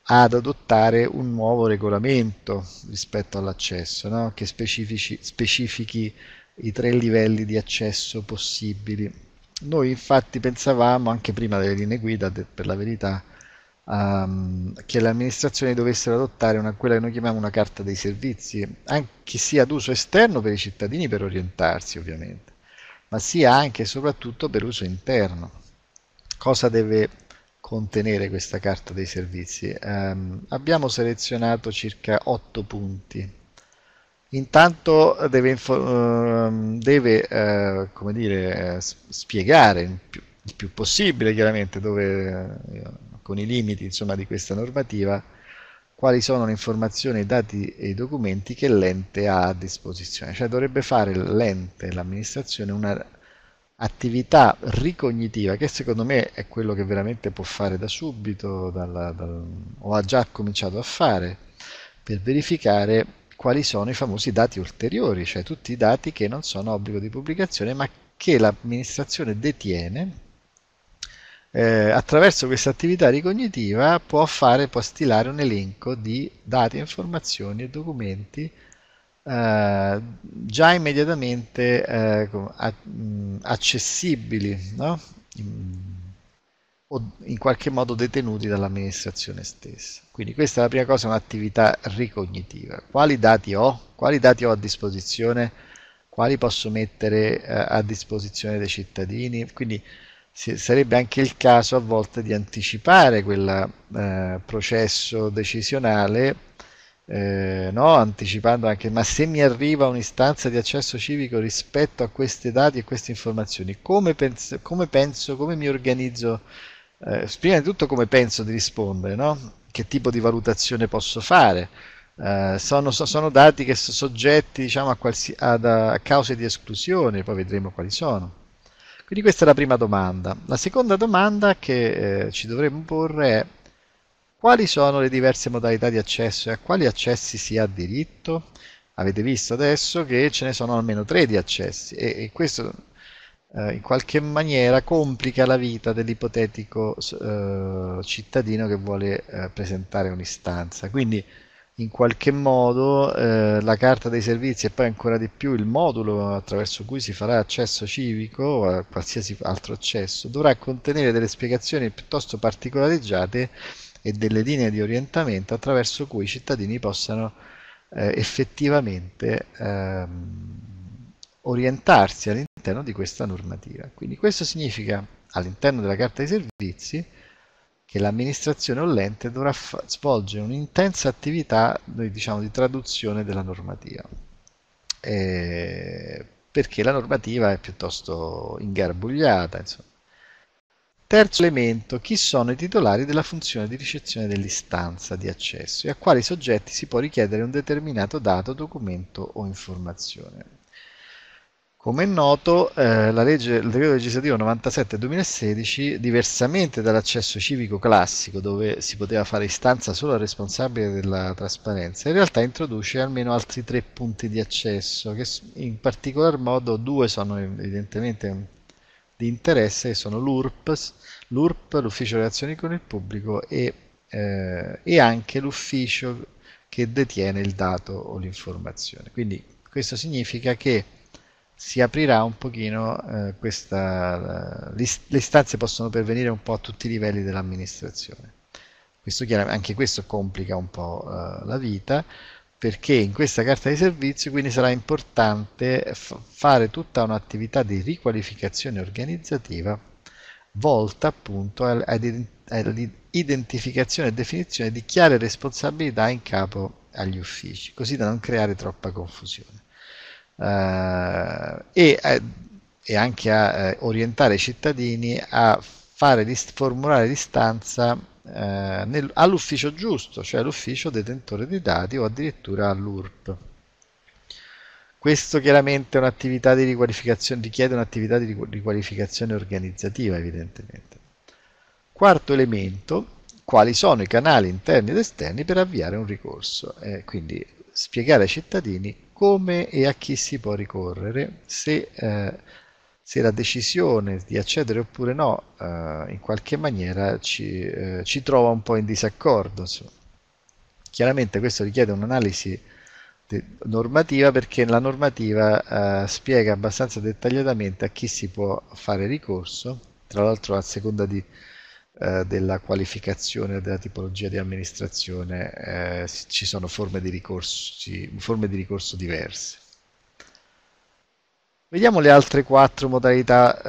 ad adottare un nuovo regolamento rispetto all'accesso, no? che specifichi i tre livelli di accesso possibili. Noi infatti pensavamo, anche prima delle linee guida, per la verità, um, che le amministrazioni dovessero adottare una, quella che noi chiamiamo una carta dei servizi, anche sia ad uso esterno per i cittadini per orientarsi ovviamente, ma sia anche e soprattutto per uso interno. Cosa deve contenere questa carta dei servizi? Um, abbiamo selezionato circa 8 punti Intanto deve, ehm, deve eh, come dire, spiegare il più, il più, possibile, chiaramente, dove, eh, con i limiti insomma, di questa normativa, quali sono le informazioni, i dati e i documenti che l'ente ha a disposizione. Cioè dovrebbe fare l'ente, l'amministrazione, una attività ricognitiva che secondo me è quello che veramente può fare da subito dalla, dal, o ha già cominciato a fare per verificare quali sono i famosi dati ulteriori, cioè tutti i dati che non sono obbligo di pubblicazione ma che l'amministrazione detiene eh, attraverso questa attività ricognitiva può fare, può stilare un elenco di dati, informazioni e documenti eh, già immediatamente eh, accessibili no? O in qualche modo detenuti dall'amministrazione stessa. Quindi questa è la prima cosa, un'attività ricognitiva. Quali dati ho? Quali dati ho a disposizione? Quali posso mettere eh, a disposizione dei cittadini? Quindi sarebbe anche il caso a volte di anticipare quel eh, processo decisionale, eh, no? anticipando anche, ma se mi arriva un'istanza di accesso civico rispetto a questi dati e queste informazioni, come penso, come, penso, come mi organizzo eh, di tutto come penso di rispondere, no? che tipo di valutazione posso fare. Eh, sono, sono, dati che sono soggetti diciamo, a, qualsi, ad, a cause di esclusione, poi vedremo quali sono. Quindi questa è la prima domanda. La seconda domanda che eh, ci dovremmo porre è quali sono le diverse modalità di accesso e a quali accessi si ha diritto? Avete visto adesso che ce ne sono almeno tre di accessi e, e questo eh, in qualche maniera complica la vita dell'ipotetico eh, cittadino che vuole eh, presentare un'istanza. Quindi in qualche modo eh, la carta dei servizi e poi ancora di più il modulo attraverso cui si farà accesso civico o a qualsiasi altro accesso dovrà contenere delle spiegazioni piuttosto particolareggiate e delle linee di orientamento attraverso cui i cittadini possano eh, effettivamente ehm, orientarsi all'interno di questa normativa. Quindi questo significa all'interno della carta dei servizi che l'amministrazione l'ente dovrà svolgere un'intensa attività diciamo, di traduzione della normativa. Eh, perché la normativa è piuttosto ingarbugliata. Insomma. Terzo elemento, chi sono i titolari della funzione di ricezione dell'istanza di accesso e a quali soggetti si può richiedere un determinato dato, documento o informazione. Come è noto, eh, la legge, il decreto legislativo 97-2016, diversamente dall'accesso civico classico, dove si poteva fare istanza solo al responsabile della trasparenza, in realtà introduce almeno altri tre punti di accesso, che in particolar modo due sono evidentemente di interesse, che sono l'URP, l'URP l'Ufficio Relazioni con il Pubblico, e, eh, e anche l'ufficio che detiene il dato o l'informazione. Quindi questo significa che si aprirà un pochino eh, questa, le istanze possono pervenire un po' a tutti i livelli dell'amministrazione. Questo anche questo complica un po' eh, la vita perché in questa carta di servizio quindi sarà importante fare tutta un'attività di riqualificazione organizzativa volta appunto ad è l'identificazione e definizione di chiare responsabilità in capo agli uffici, così da non creare troppa confusione. Uh, e, eh, e, anche a eh, orientare i cittadini a fare, formulare l'istanza eh, all'ufficio giusto, cioè all'ufficio detentore dei dati o addirittura all'URP. Questo chiaramente un'attività di riqualificazione, richiede un'attività di riqualificazione organizzativa evidentemente. Quarto elemento, quali sono i canali interni ed esterni per avviare un ricorso. Eh, quindi spiegare ai cittadini come e a chi si può ricorrere, se, eh, se la decisione di accedere oppure no eh, in qualche maniera ci, eh, ci, trova un po' in disaccordo. Chiaramente questo richiede un'analisi normativa perché la normativa eh, spiega abbastanza dettagliatamente a chi si può fare ricorso, tra l'altro a seconda di, eh, della qualificazione della tipologia di amministrazione eh, ci sono forme di, ricorsi, forme di ricorso diverse. Vediamo le altre quattro modalità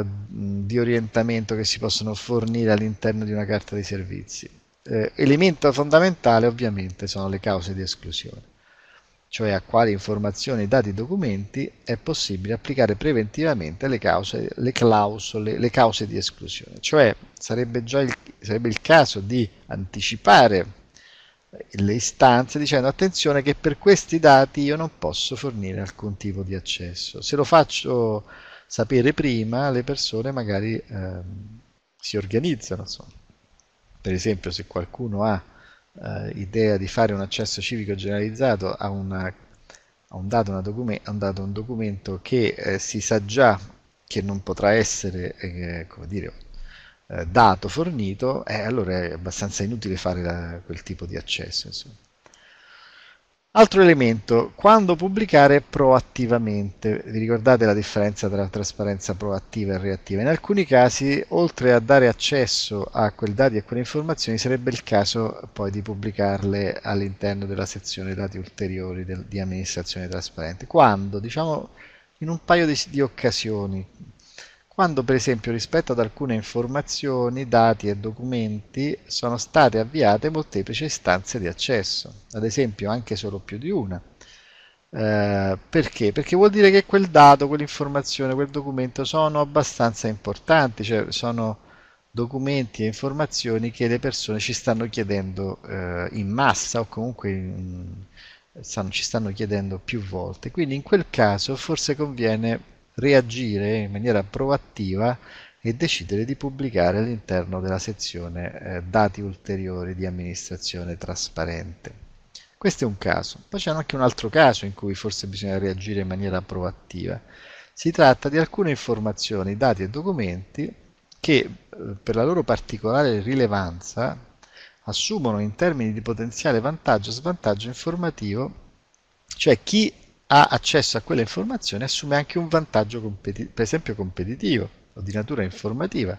eh, di orientamento che si possono fornire all'interno di una carta dei servizi. Eh, elemento fondamentale ovviamente sono le cause di esclusione cioè a quali informazioni, dati e documenti è possibile applicare preventivamente le, cause, le clausole, le cause di esclusione. Cioè sarebbe già il, sarebbe il caso di anticipare le istanze dicendo attenzione che per questi dati io non posso fornire alcun tipo di accesso. Se lo faccio sapere prima, le persone magari ehm, si organizzano. Insomma. Per esempio, se qualcuno ha eh, idea di fare un accesso civico generalizzato a, una, a un dato, a un, dato un documento che eh, si sa già che non potrà essere eh, come dire, eh, dato, fornito, eh, allora è abbastanza inutile fare la, quel tipo di accesso. Insomma. Altro elemento, quando pubblicare proattivamente. Vi ricordate la differenza tra trasparenza proattiva e reattiva? In alcuni casi, oltre a dare accesso a quei dati e a quelle informazioni, sarebbe il caso poi di pubblicarle all'interno della sezione dati ulteriori del, di amministrazione trasparente. Quando? Diciamo in un paio di, di occasioni quando per esempio rispetto ad alcune informazioni, dati e documenti sono state avviate molteplici istanze di accesso, ad esempio anche solo più di una. Eh, perché? Perché vuol dire che quel dato, quell'informazione, quel documento sono abbastanza importanti, cioè sono documenti e informazioni che le persone ci stanno chiedendo eh, in massa o comunque in, stanno, ci stanno chiedendo più volte. Quindi in quel caso forse conviene reagire in maniera proattiva e decidere di pubblicare all'interno della sezione eh, dati ulteriori di amministrazione trasparente. Questo è un caso. Poi c'è anche un altro caso in cui forse bisogna reagire in maniera proattiva. Si tratta di alcune informazioni, dati e documenti che eh, per la loro particolare rilevanza assumono in termini di potenziale vantaggio o svantaggio informativo, cioè chi ha accesso a quelle informazioni assume anche un vantaggio per esempio competitivo o di natura informativa.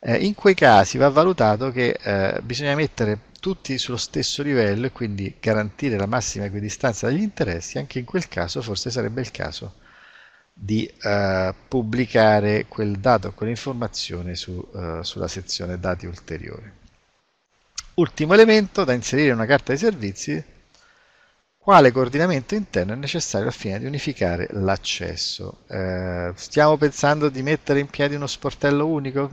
Eh, in quei casi va valutato che eh, bisogna mettere tutti sullo stesso livello e quindi garantire la massima equidistanza degli interessi, anche in quel caso forse sarebbe il caso di eh, pubblicare quel dato, quell'informazione su, eh, sulla sezione dati ulteriori. Ultimo elemento da inserire in una carta di servizi quale coordinamento interno è necessario al fine di unificare l'accesso? Eh, stiamo pensando di mettere in piedi uno sportello unico?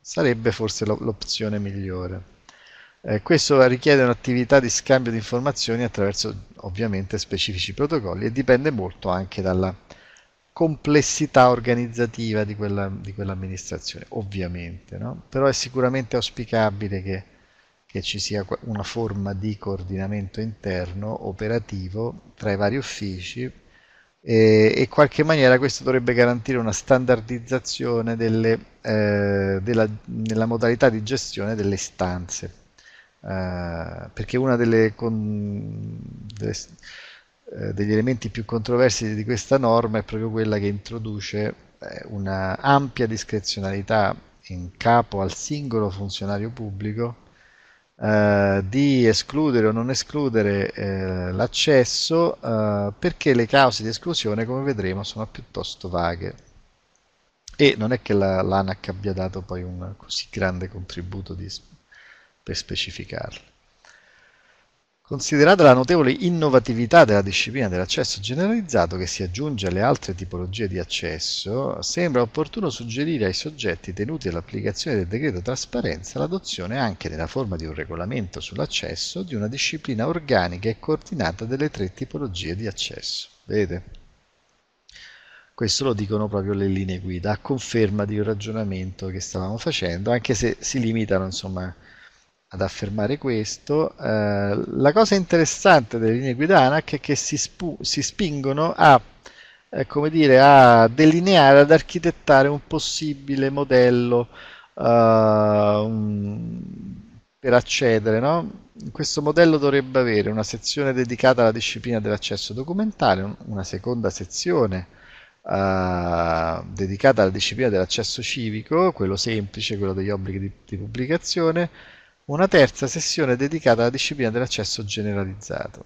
Sarebbe forse l'opzione migliore. Eh, questo richiede un'attività di scambio di informazioni attraverso ovviamente specifici protocolli e dipende molto anche dalla complessità organizzativa di, quella, di quell'amministrazione, ovviamente, no? però è sicuramente auspicabile che che ci sia una forma di coordinamento interno operativo tra i vari uffici e in qualche maniera questo dovrebbe garantire una standardizzazione delle, eh, della, nella modalità di gestione delle istanze. Eh, perché uno eh, degli elementi più controversi di questa norma è proprio quella che introduce eh, una ampia discrezionalità in capo al singolo funzionario pubblico eh, di escludere o non escludere eh, l'accesso eh, perché le cause di esclusione come vedremo sono piuttosto vaghe e non è che la, l'ANAC abbia dato poi un così grande contributo di, per specificarle. Considerata la notevole innovatività della disciplina dell'accesso generalizzato che si aggiunge alle altre tipologie di accesso, sembra opportuno suggerire ai soggetti tenuti all'applicazione del decreto trasparenza l'adozione anche nella forma di un regolamento sull'accesso di una disciplina organica e coordinata delle tre tipologie di accesso. Vedete? Questo lo dicono proprio le linee guida, a conferma di un ragionamento che stavamo facendo, anche se si limitano insomma ad affermare questo. Eh, la cosa interessante delle linee guida ANAC è che si, si spingono a, eh, come dire, a delineare, ad architettare un possibile modello uh, un, per accedere. No? Questo modello dovrebbe avere una sezione dedicata alla disciplina dell'accesso documentale, una seconda sezione uh, dedicata alla disciplina dell'accesso civico, quello semplice, quello degli obblighi di, di pubblicazione, una terza sessione dedicata alla disciplina dell'accesso generalizzato.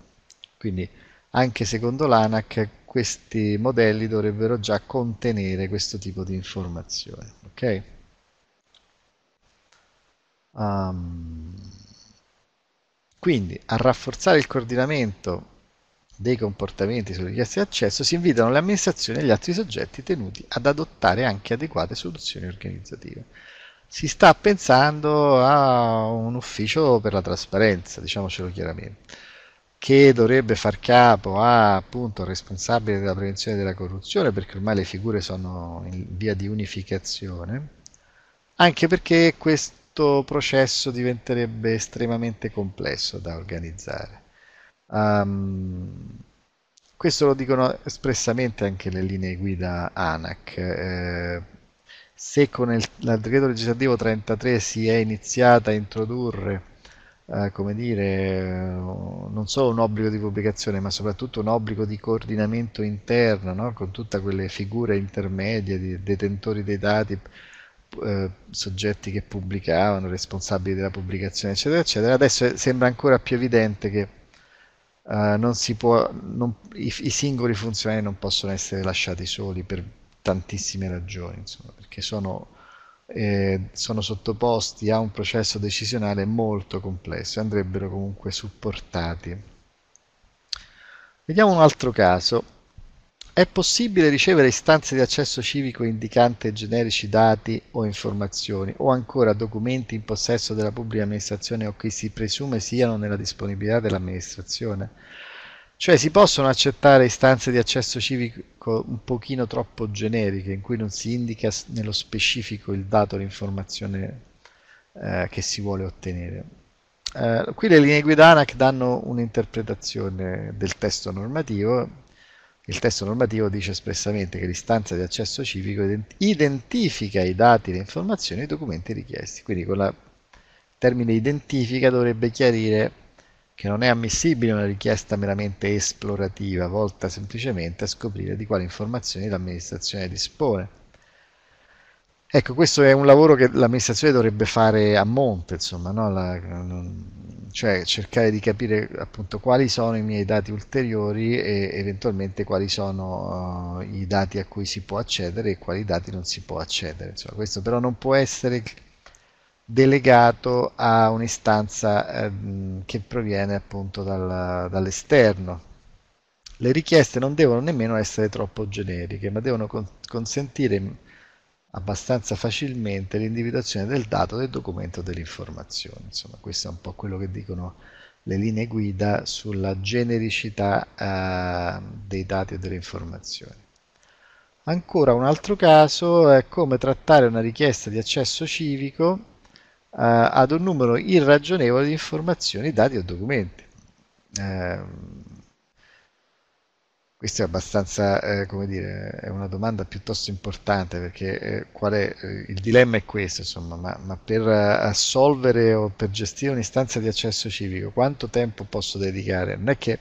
Quindi anche secondo l'ANAC questi modelli dovrebbero già contenere questo tipo di informazioni. Okay? Um, quindi a rafforzare il coordinamento dei comportamenti sulle richieste di accesso si invitano le amministrazioni e gli altri soggetti tenuti ad adottare anche adeguate soluzioni organizzative si sta pensando a un ufficio per la trasparenza, diciamocelo chiaramente, che dovrebbe far capo a appunto responsabile della prevenzione della corruzione, perché ormai le figure sono in via di unificazione, anche perché questo processo diventerebbe estremamente complesso da organizzare. Um, questo lo dicono espressamente anche le linee guida ANAC. Eh, se con il, decreto legislativo 33 si è iniziata a introdurre eh, come dire, non solo un obbligo di pubblicazione, ma soprattutto un obbligo di coordinamento interno, no? con tutte quelle figure intermedie di detentori dei dati, eh, soggetti che pubblicavano, responsabili della pubblicazione, eccetera, eccetera. Adesso sembra ancora più evidente che eh, non si può, non, i, i singoli funzionari non possono essere lasciati soli per tantissime ragioni, insomma, perché sono, eh, sono sottoposti a un processo decisionale molto complesso e andrebbero comunque supportati. Vediamo un altro caso. È possibile ricevere istanze di accesso civico indicante generici dati o informazioni o ancora documenti in possesso della pubblica amministrazione o che si presume siano nella disponibilità dell'amministrazione? Cioè si possono accettare istanze di accesso civico un pochino troppo generiche, in cui non si indica nello specifico il dato, l'informazione eh, che si vuole ottenere. Eh, qui le linee guida ANAC danno un'interpretazione del testo normativo. Il testo normativo dice espressamente che l'istanza di accesso civico identifica i dati, le informazioni e i documenti richiesti. Quindi con il termine identifica dovrebbe chiarire che non è ammissibile una richiesta meramente esplorativa, volta semplicemente a scoprire di quali informazioni l'amministrazione dispone. Ecco, questo è un lavoro che l'amministrazione dovrebbe fare a monte, insomma, no? La, cioè cercare di capire appunto quali sono i miei dati ulteriori e eventualmente quali sono uh, i dati a cui si può accedere e quali dati non si può accedere. Insomma, questo però non può essere delegato a un'istanza eh, che proviene appunto dal, dall'esterno. Le richieste non devono nemmeno essere troppo generiche, ma devono con consentire abbastanza facilmente l'individuazione del dato, del documento, dell'informazione. Insomma, questo è un po' quello che dicono le linee guida sulla genericità eh, dei dati e delle informazioni. Ancora un altro caso è come trattare una richiesta di accesso civico ad un numero irragionevole di informazioni, dati o documenti. Eh, questo è abbastanza, eh, come dire, è una domanda piuttosto importante perché eh, è, eh, il dilemma è questo, insomma, ma, ma, per assolvere o per gestire un'istanza di accesso civico, quanto tempo posso dedicare? Non è che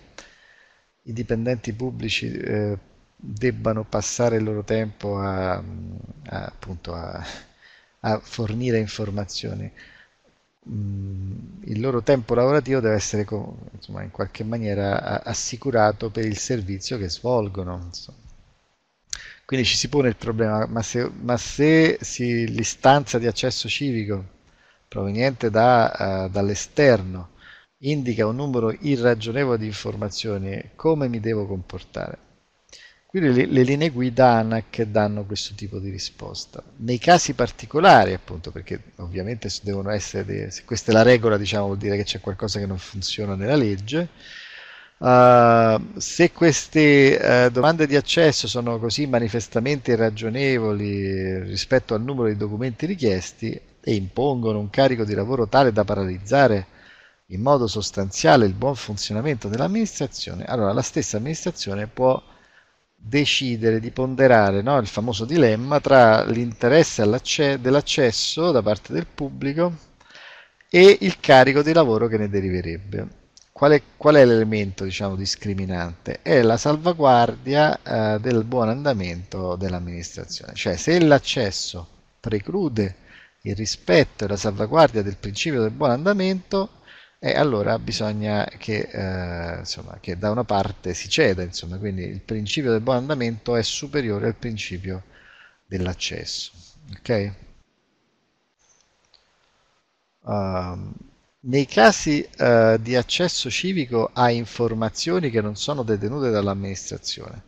i dipendenti pubblici eh, debbano passare il loro tempo a, a, appunto a a fornire informazioni. Mm, il loro tempo lavorativo deve essere insomma, in qualche maniera assicurato per il servizio che svolgono. Insomma. Quindi ci si pone il problema, ma se, ma se si, l'istanza di accesso civico proveniente da, uh, dall'esterno indica un numero irragionevole di informazioni, come mi devo comportare? Quindi le, le, linee guida ANAC danno questo tipo di risposta. Nei casi particolari, appunto, perché ovviamente devono essere, se questa è la regola, diciamo, vuol dire che c'è qualcosa che non funziona nella legge, Uh, se queste uh, domande di accesso sono così manifestamente irragionevoli rispetto al numero di documenti richiesti e impongono un carico di lavoro tale da paralizzare in modo sostanziale il buon funzionamento dell'amministrazione, allora la stessa amministrazione può decidere di ponderare no, il famoso dilemma tra l'interesse dell'accesso da parte del pubblico e il carico di lavoro che ne deriverebbe. Qual è, è l'elemento diciamo, discriminante? È la salvaguardia eh, del buon andamento dell'amministrazione, cioè se l'accesso preclude il rispetto e la salvaguardia del principio del buon andamento, e allora bisogna che, eh, insomma, che, da una parte si ceda, insomma, quindi il principio del buon andamento è superiore al principio dell'accesso. Okay? Uh, nei casi uh, di accesso civico a informazioni che non sono detenute dall'amministrazione,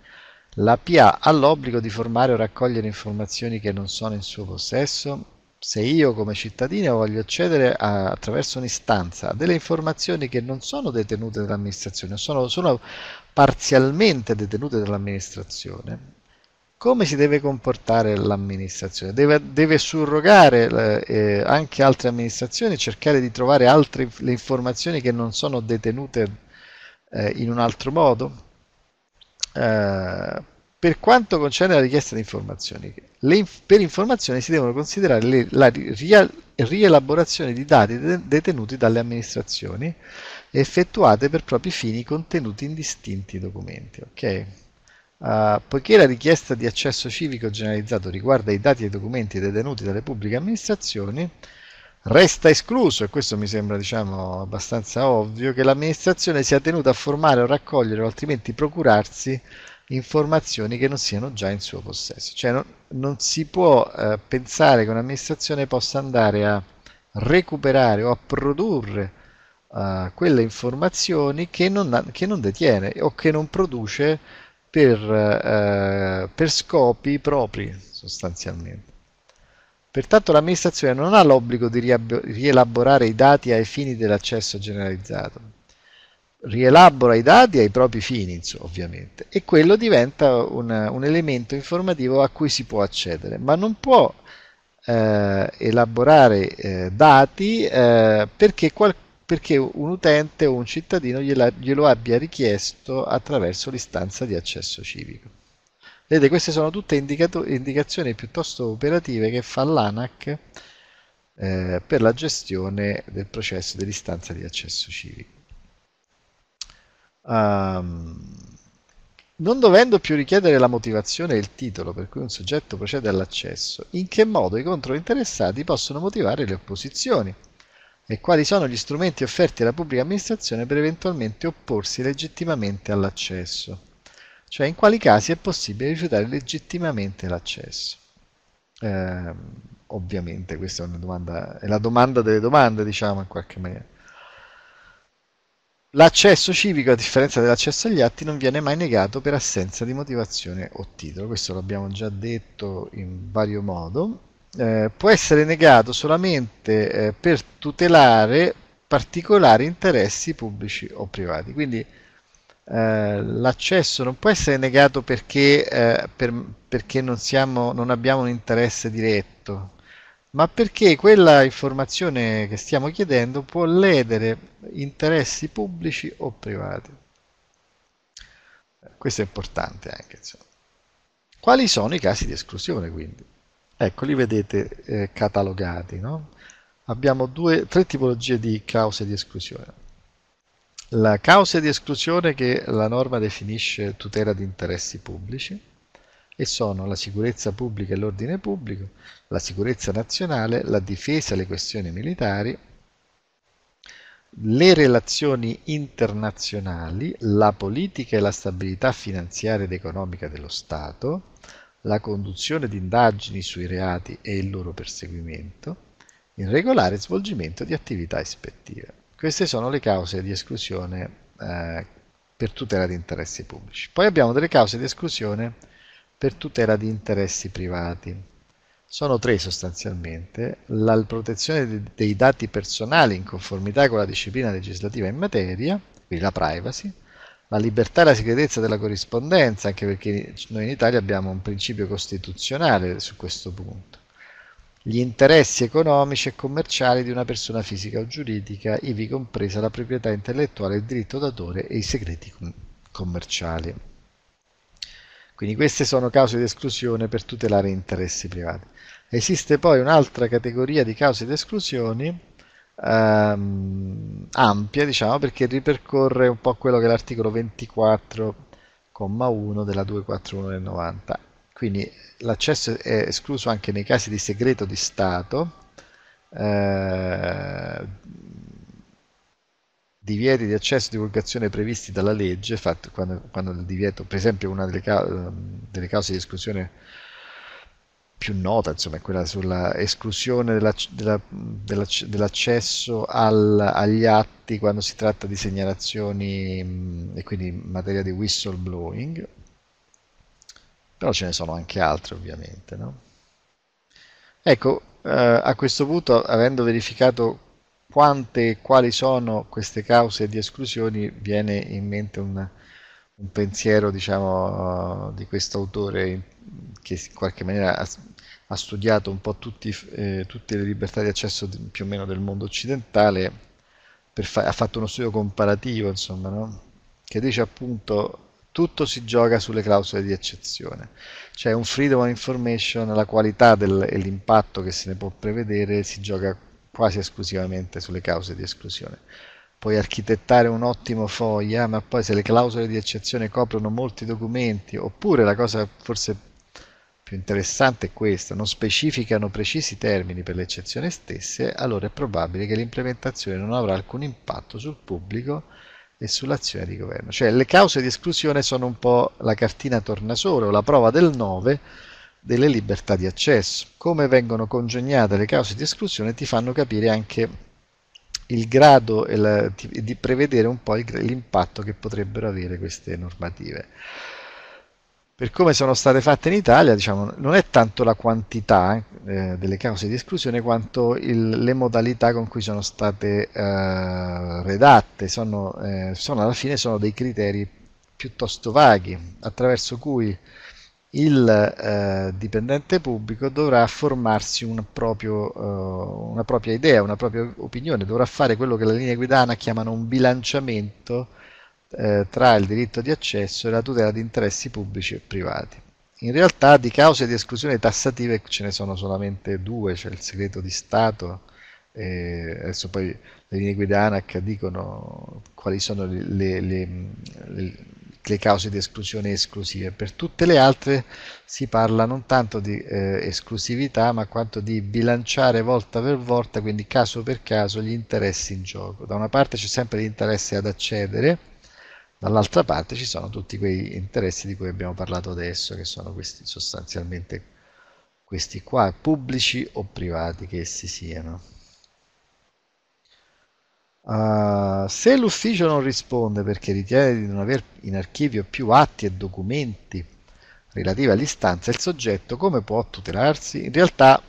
la PA ha l'obbligo di formare o raccogliere informazioni che non sono in suo possesso? Se io come cittadino voglio accedere a, attraverso un'istanza a delle informazioni che non sono detenute dall'amministrazione, sono, sono parzialmente detenute dall'amministrazione, come si deve comportare l'amministrazione? Deve, deve surrogare eh, anche altre amministrazioni, cercare di trovare altre le informazioni che non sono detenute eh, in un altro modo? Eh, per quanto concerne la richiesta di informazioni, inf per informazioni si devono considerare le, la ria rielaborazione di dati de detenuti dalle amministrazioni effettuate per propri fini contenuti in distinti documenti. Okay? Uh, poiché la richiesta di accesso civico generalizzato riguarda i dati e i documenti detenuti dalle pubbliche amministrazioni, resta escluso, e questo mi sembra diciamo, abbastanza ovvio, che l'amministrazione sia tenuta a formare o raccogliere o altrimenti procurarsi informazioni che non siano già in suo possesso. Cioè non, non si può eh, pensare che un'amministrazione possa andare a recuperare o a produrre uh, quelle informazioni che non, che non, detiene o che non produce per, uh, per scopi propri sostanzialmente. Pertanto l'amministrazione non ha l'obbligo di rielaborare i dati ai fini dell'accesso generalizzato, rielabora i dati ai propri fini, ovviamente, e quello diventa un, un, elemento informativo a cui si può accedere, ma non può eh, elaborare eh, dati eh, perché, qual, perché, un utente o un cittadino gliela, glielo abbia richiesto attraverso l'istanza di accesso civico. Vedete, queste sono tutte indicazioni piuttosto operative che fa l'ANAC eh, per la gestione del processo dell'istanza di accesso civico. Um, non dovendo più richiedere la motivazione e il titolo per cui un soggetto procede all'accesso, in che modo i controinteressati possono motivare le opposizioni e quali sono gli strumenti offerti alla pubblica amministrazione per eventualmente opporsi legittimamente all'accesso, cioè in quali casi è possibile rifiutare legittimamente l'accesso. Eh, ovviamente questa è, una domanda, è la domanda delle domande, diciamo in qualche maniera. L'accesso civico, a differenza dell'accesso agli atti, non viene mai negato per assenza di motivazione o titolo. Questo l'abbiamo già detto in vario modo. Eh, può essere negato solamente eh, per tutelare particolari interessi pubblici o privati. Quindi eh, l'accesso non può essere negato perché, eh, per, perché non, siamo, non abbiamo un interesse diretto, ma perché quella informazione che stiamo chiedendo può ledere interessi pubblici o privati. Questo è importante anche. Insomma. Quali sono i casi di esclusione quindi? Ecco, li vedete eh, catalogati. No? Abbiamo due, tre tipologie di cause di esclusione. La causa di esclusione che la norma definisce tutela di interessi pubblici, e sono la sicurezza pubblica e l'ordine pubblico, la sicurezza nazionale, la difesa e le questioni militari, le relazioni internazionali, la politica e la stabilità finanziaria ed economica dello Stato, la conduzione di indagini sui reati e il loro perseguimento, il regolare svolgimento di attività ispettive. Queste sono le cause di esclusione eh, per tutela di interessi pubblici. Poi abbiamo delle cause di esclusione per tutela di interessi privati. Sono tre sostanzialmente. La protezione dei dati personali in conformità con la disciplina legislativa in materia, quindi la privacy, la libertà e la segretezza della corrispondenza, anche perché noi in Italia abbiamo un principio costituzionale su questo punto gli interessi economici e commerciali di una persona fisica o giuridica, ivi compresa la proprietà intellettuale, il diritto d'autore e i segreti commerciali. Quindi queste sono cause di esclusione per tutelare interessi privati. Esiste poi un'altra categoria di cause di esclusione ehm, ampia, diciamo, perché ripercorre un po' quello che è l'articolo 24,1 della 241 del 90 quindi l'accesso è escluso anche nei casi di segreto di Stato, eh, divieti di accesso e divulgazione previsti dalla legge, fatto quando, quando il divieto, per esempio una delle, ca delle cause di esclusione più nota insomma, è quella sulla esclusione dell'accesso al, agli atti quando si tratta di segnalazioni e quindi in materia di whistleblowing però ce ne sono anche altre ovviamente. No? Ecco, eh, a questo punto, avendo verificato quante e quali sono queste cause di esclusioni, viene in mente un, un pensiero diciamo, di questo autore che in qualche maniera ha, ha studiato un po' tutti, eh, tutte le libertà di accesso di, più o meno del mondo occidentale, fa ha fatto uno studio comparativo, insomma, no? che dice appunto tutto si gioca sulle clausole di eccezione. C'è un freedom of information, la qualità del, e l'impatto che se ne può prevedere si gioca quasi esclusivamente sulle cause di esclusione. Puoi architettare un ottimo foglia, ma poi se le clausole di eccezione coprono molti documenti, oppure la cosa forse più interessante è questa, non specificano precisi termini per le eccezioni stesse, allora è probabile che l'implementazione non avrà alcun impatto sul pubblico e sull'azione di governo. Cioè le cause di esclusione sono un po' la cartina tornasole o la prova del 9 delle libertà di accesso. Come vengono congegnate le cause di esclusione ti fanno capire anche il grado e la, di prevedere un po' l'impatto che potrebbero avere queste normative per come sono state fatte in Italia, diciamo, non è tanto la quantità eh, delle cause di esclusione quanto il, le modalità con cui sono state eh, redatte, sono, eh, sono, alla fine sono dei criteri piuttosto vaghi, attraverso cui il eh, dipendente pubblico dovrà formarsi un proprio, uh, una propria idea, una propria opinione, dovrà fare quello che le linee guida chiamano un bilanciamento eh, tra il diritto di accesso e la tutela di interessi pubblici e privati. In realtà di cause di esclusione tassative ce ne sono solamente due, cioè il segreto di Stato e adesso poi le linee guida ANAC dicono quali sono le, le, le, le, cause di esclusione esclusive. Per tutte le altre si parla non tanto di eh, esclusività ma quanto di bilanciare volta per volta, quindi caso per caso, gli interessi in gioco. Da una parte c'è sempre l'interesse ad accedere Dall'altra parte ci sono tutti quei interessi di cui abbiamo parlato adesso, che sono questi sostanzialmente questi qua, pubblici o privati che essi siano. Uh, se l'ufficio non risponde perché ritiene di non avere in archivio più atti e documenti relativi all'istanza, il soggetto come può tutelarsi? In realtà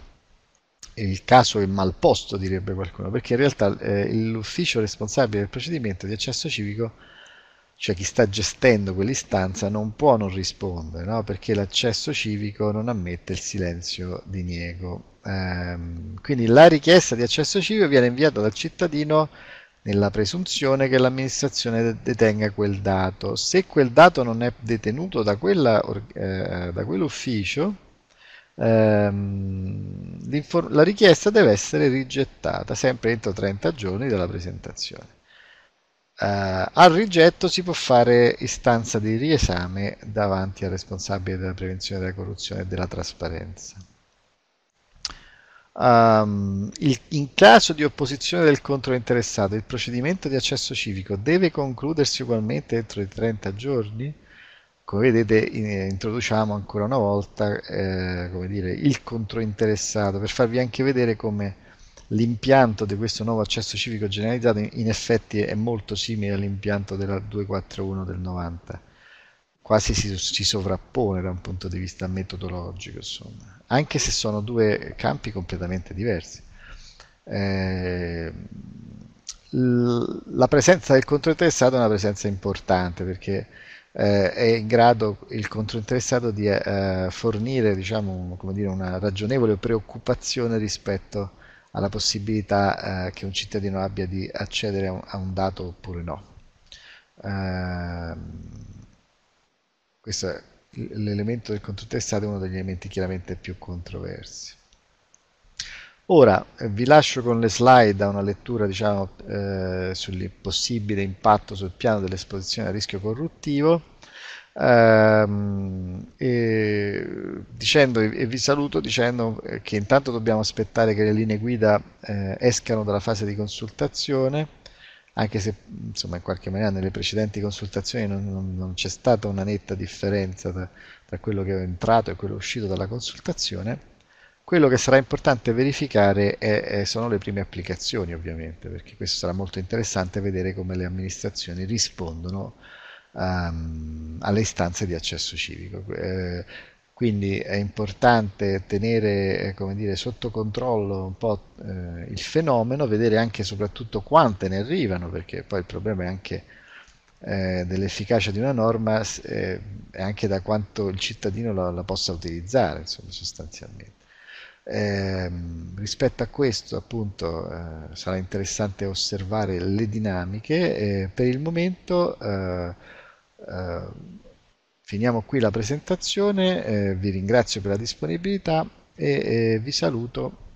il caso è mal posto, direbbe qualcuno, perché in realtà eh, l'ufficio responsabile del procedimento di accesso civico cioè chi sta gestendo quell'istanza non può non rispondere, no? perché l'accesso civico non ammette il silenzio di niego. Ehm, quindi la richiesta di accesso civico viene inviata dal cittadino nella presunzione che l'amministrazione detenga quel dato. Se quel dato non è detenuto da, quella, eh, da quell'ufficio, ehm, la richiesta deve essere rigettata sempre entro 30 giorni dalla presentazione. Uh, al rigetto si può fare istanza di riesame davanti al responsabile della prevenzione della corruzione e della trasparenza. Um, il, in caso di opposizione del controinteressato, il procedimento di accesso civico deve concludersi ugualmente entro i 30 giorni? come vedete introduciamo ancora una volta eh, dire, il controinteressato per farvi anche vedere come l'impianto di questo nuovo accesso civico generalizzato in effetti è molto simile all'impianto della 241 del 90 quasi si, si, sovrappone da un punto di vista metodologico insomma. anche se sono due campi completamente diversi eh, la presenza del controinteressato è una presenza importante perché eh, è in grado il controinteressato di eh, fornire diciamo, dire, una ragionevole preoccupazione rispetto alla possibilità eh, che un cittadino abbia di accedere a un, a un dato oppure no. Questo è l'elemento del controinteressato è uno degli elementi chiaramente più controversi. Ora eh, vi lascio con le slide a una lettura diciamo, eh, sul possibile impatto sul piano dell'esposizione a rischio corruttivo ehm, e, dicendo, e vi saluto dicendo eh, che intanto dobbiamo aspettare che le linee guida eh, escano dalla fase di consultazione anche se insomma, in qualche maniera nelle precedenti consultazioni non, non, non c'è stata una netta differenza tra, tra quello che è entrato e quello uscito dalla consultazione quello che sarà importante verificare è, è, sono le prime applicazioni ovviamente, perché questo sarà molto interessante vedere come le amministrazioni rispondono um, alle istanze di accesso civico. Eh, quindi è importante tenere eh, dire, sotto controllo un po' eh, il fenomeno, vedere anche e soprattutto quante ne arrivano, perché poi il problema è anche eh, dell'efficacia di una norma eh, anche da quanto il cittadino la, la possa utilizzare, insomma, sostanzialmente. Eh, rispetto a questo appunto eh, sarà interessante osservare le dinamiche eh, per il momento eh, eh, finiamo qui la presentazione eh, vi ringrazio per la disponibilità e vi saluto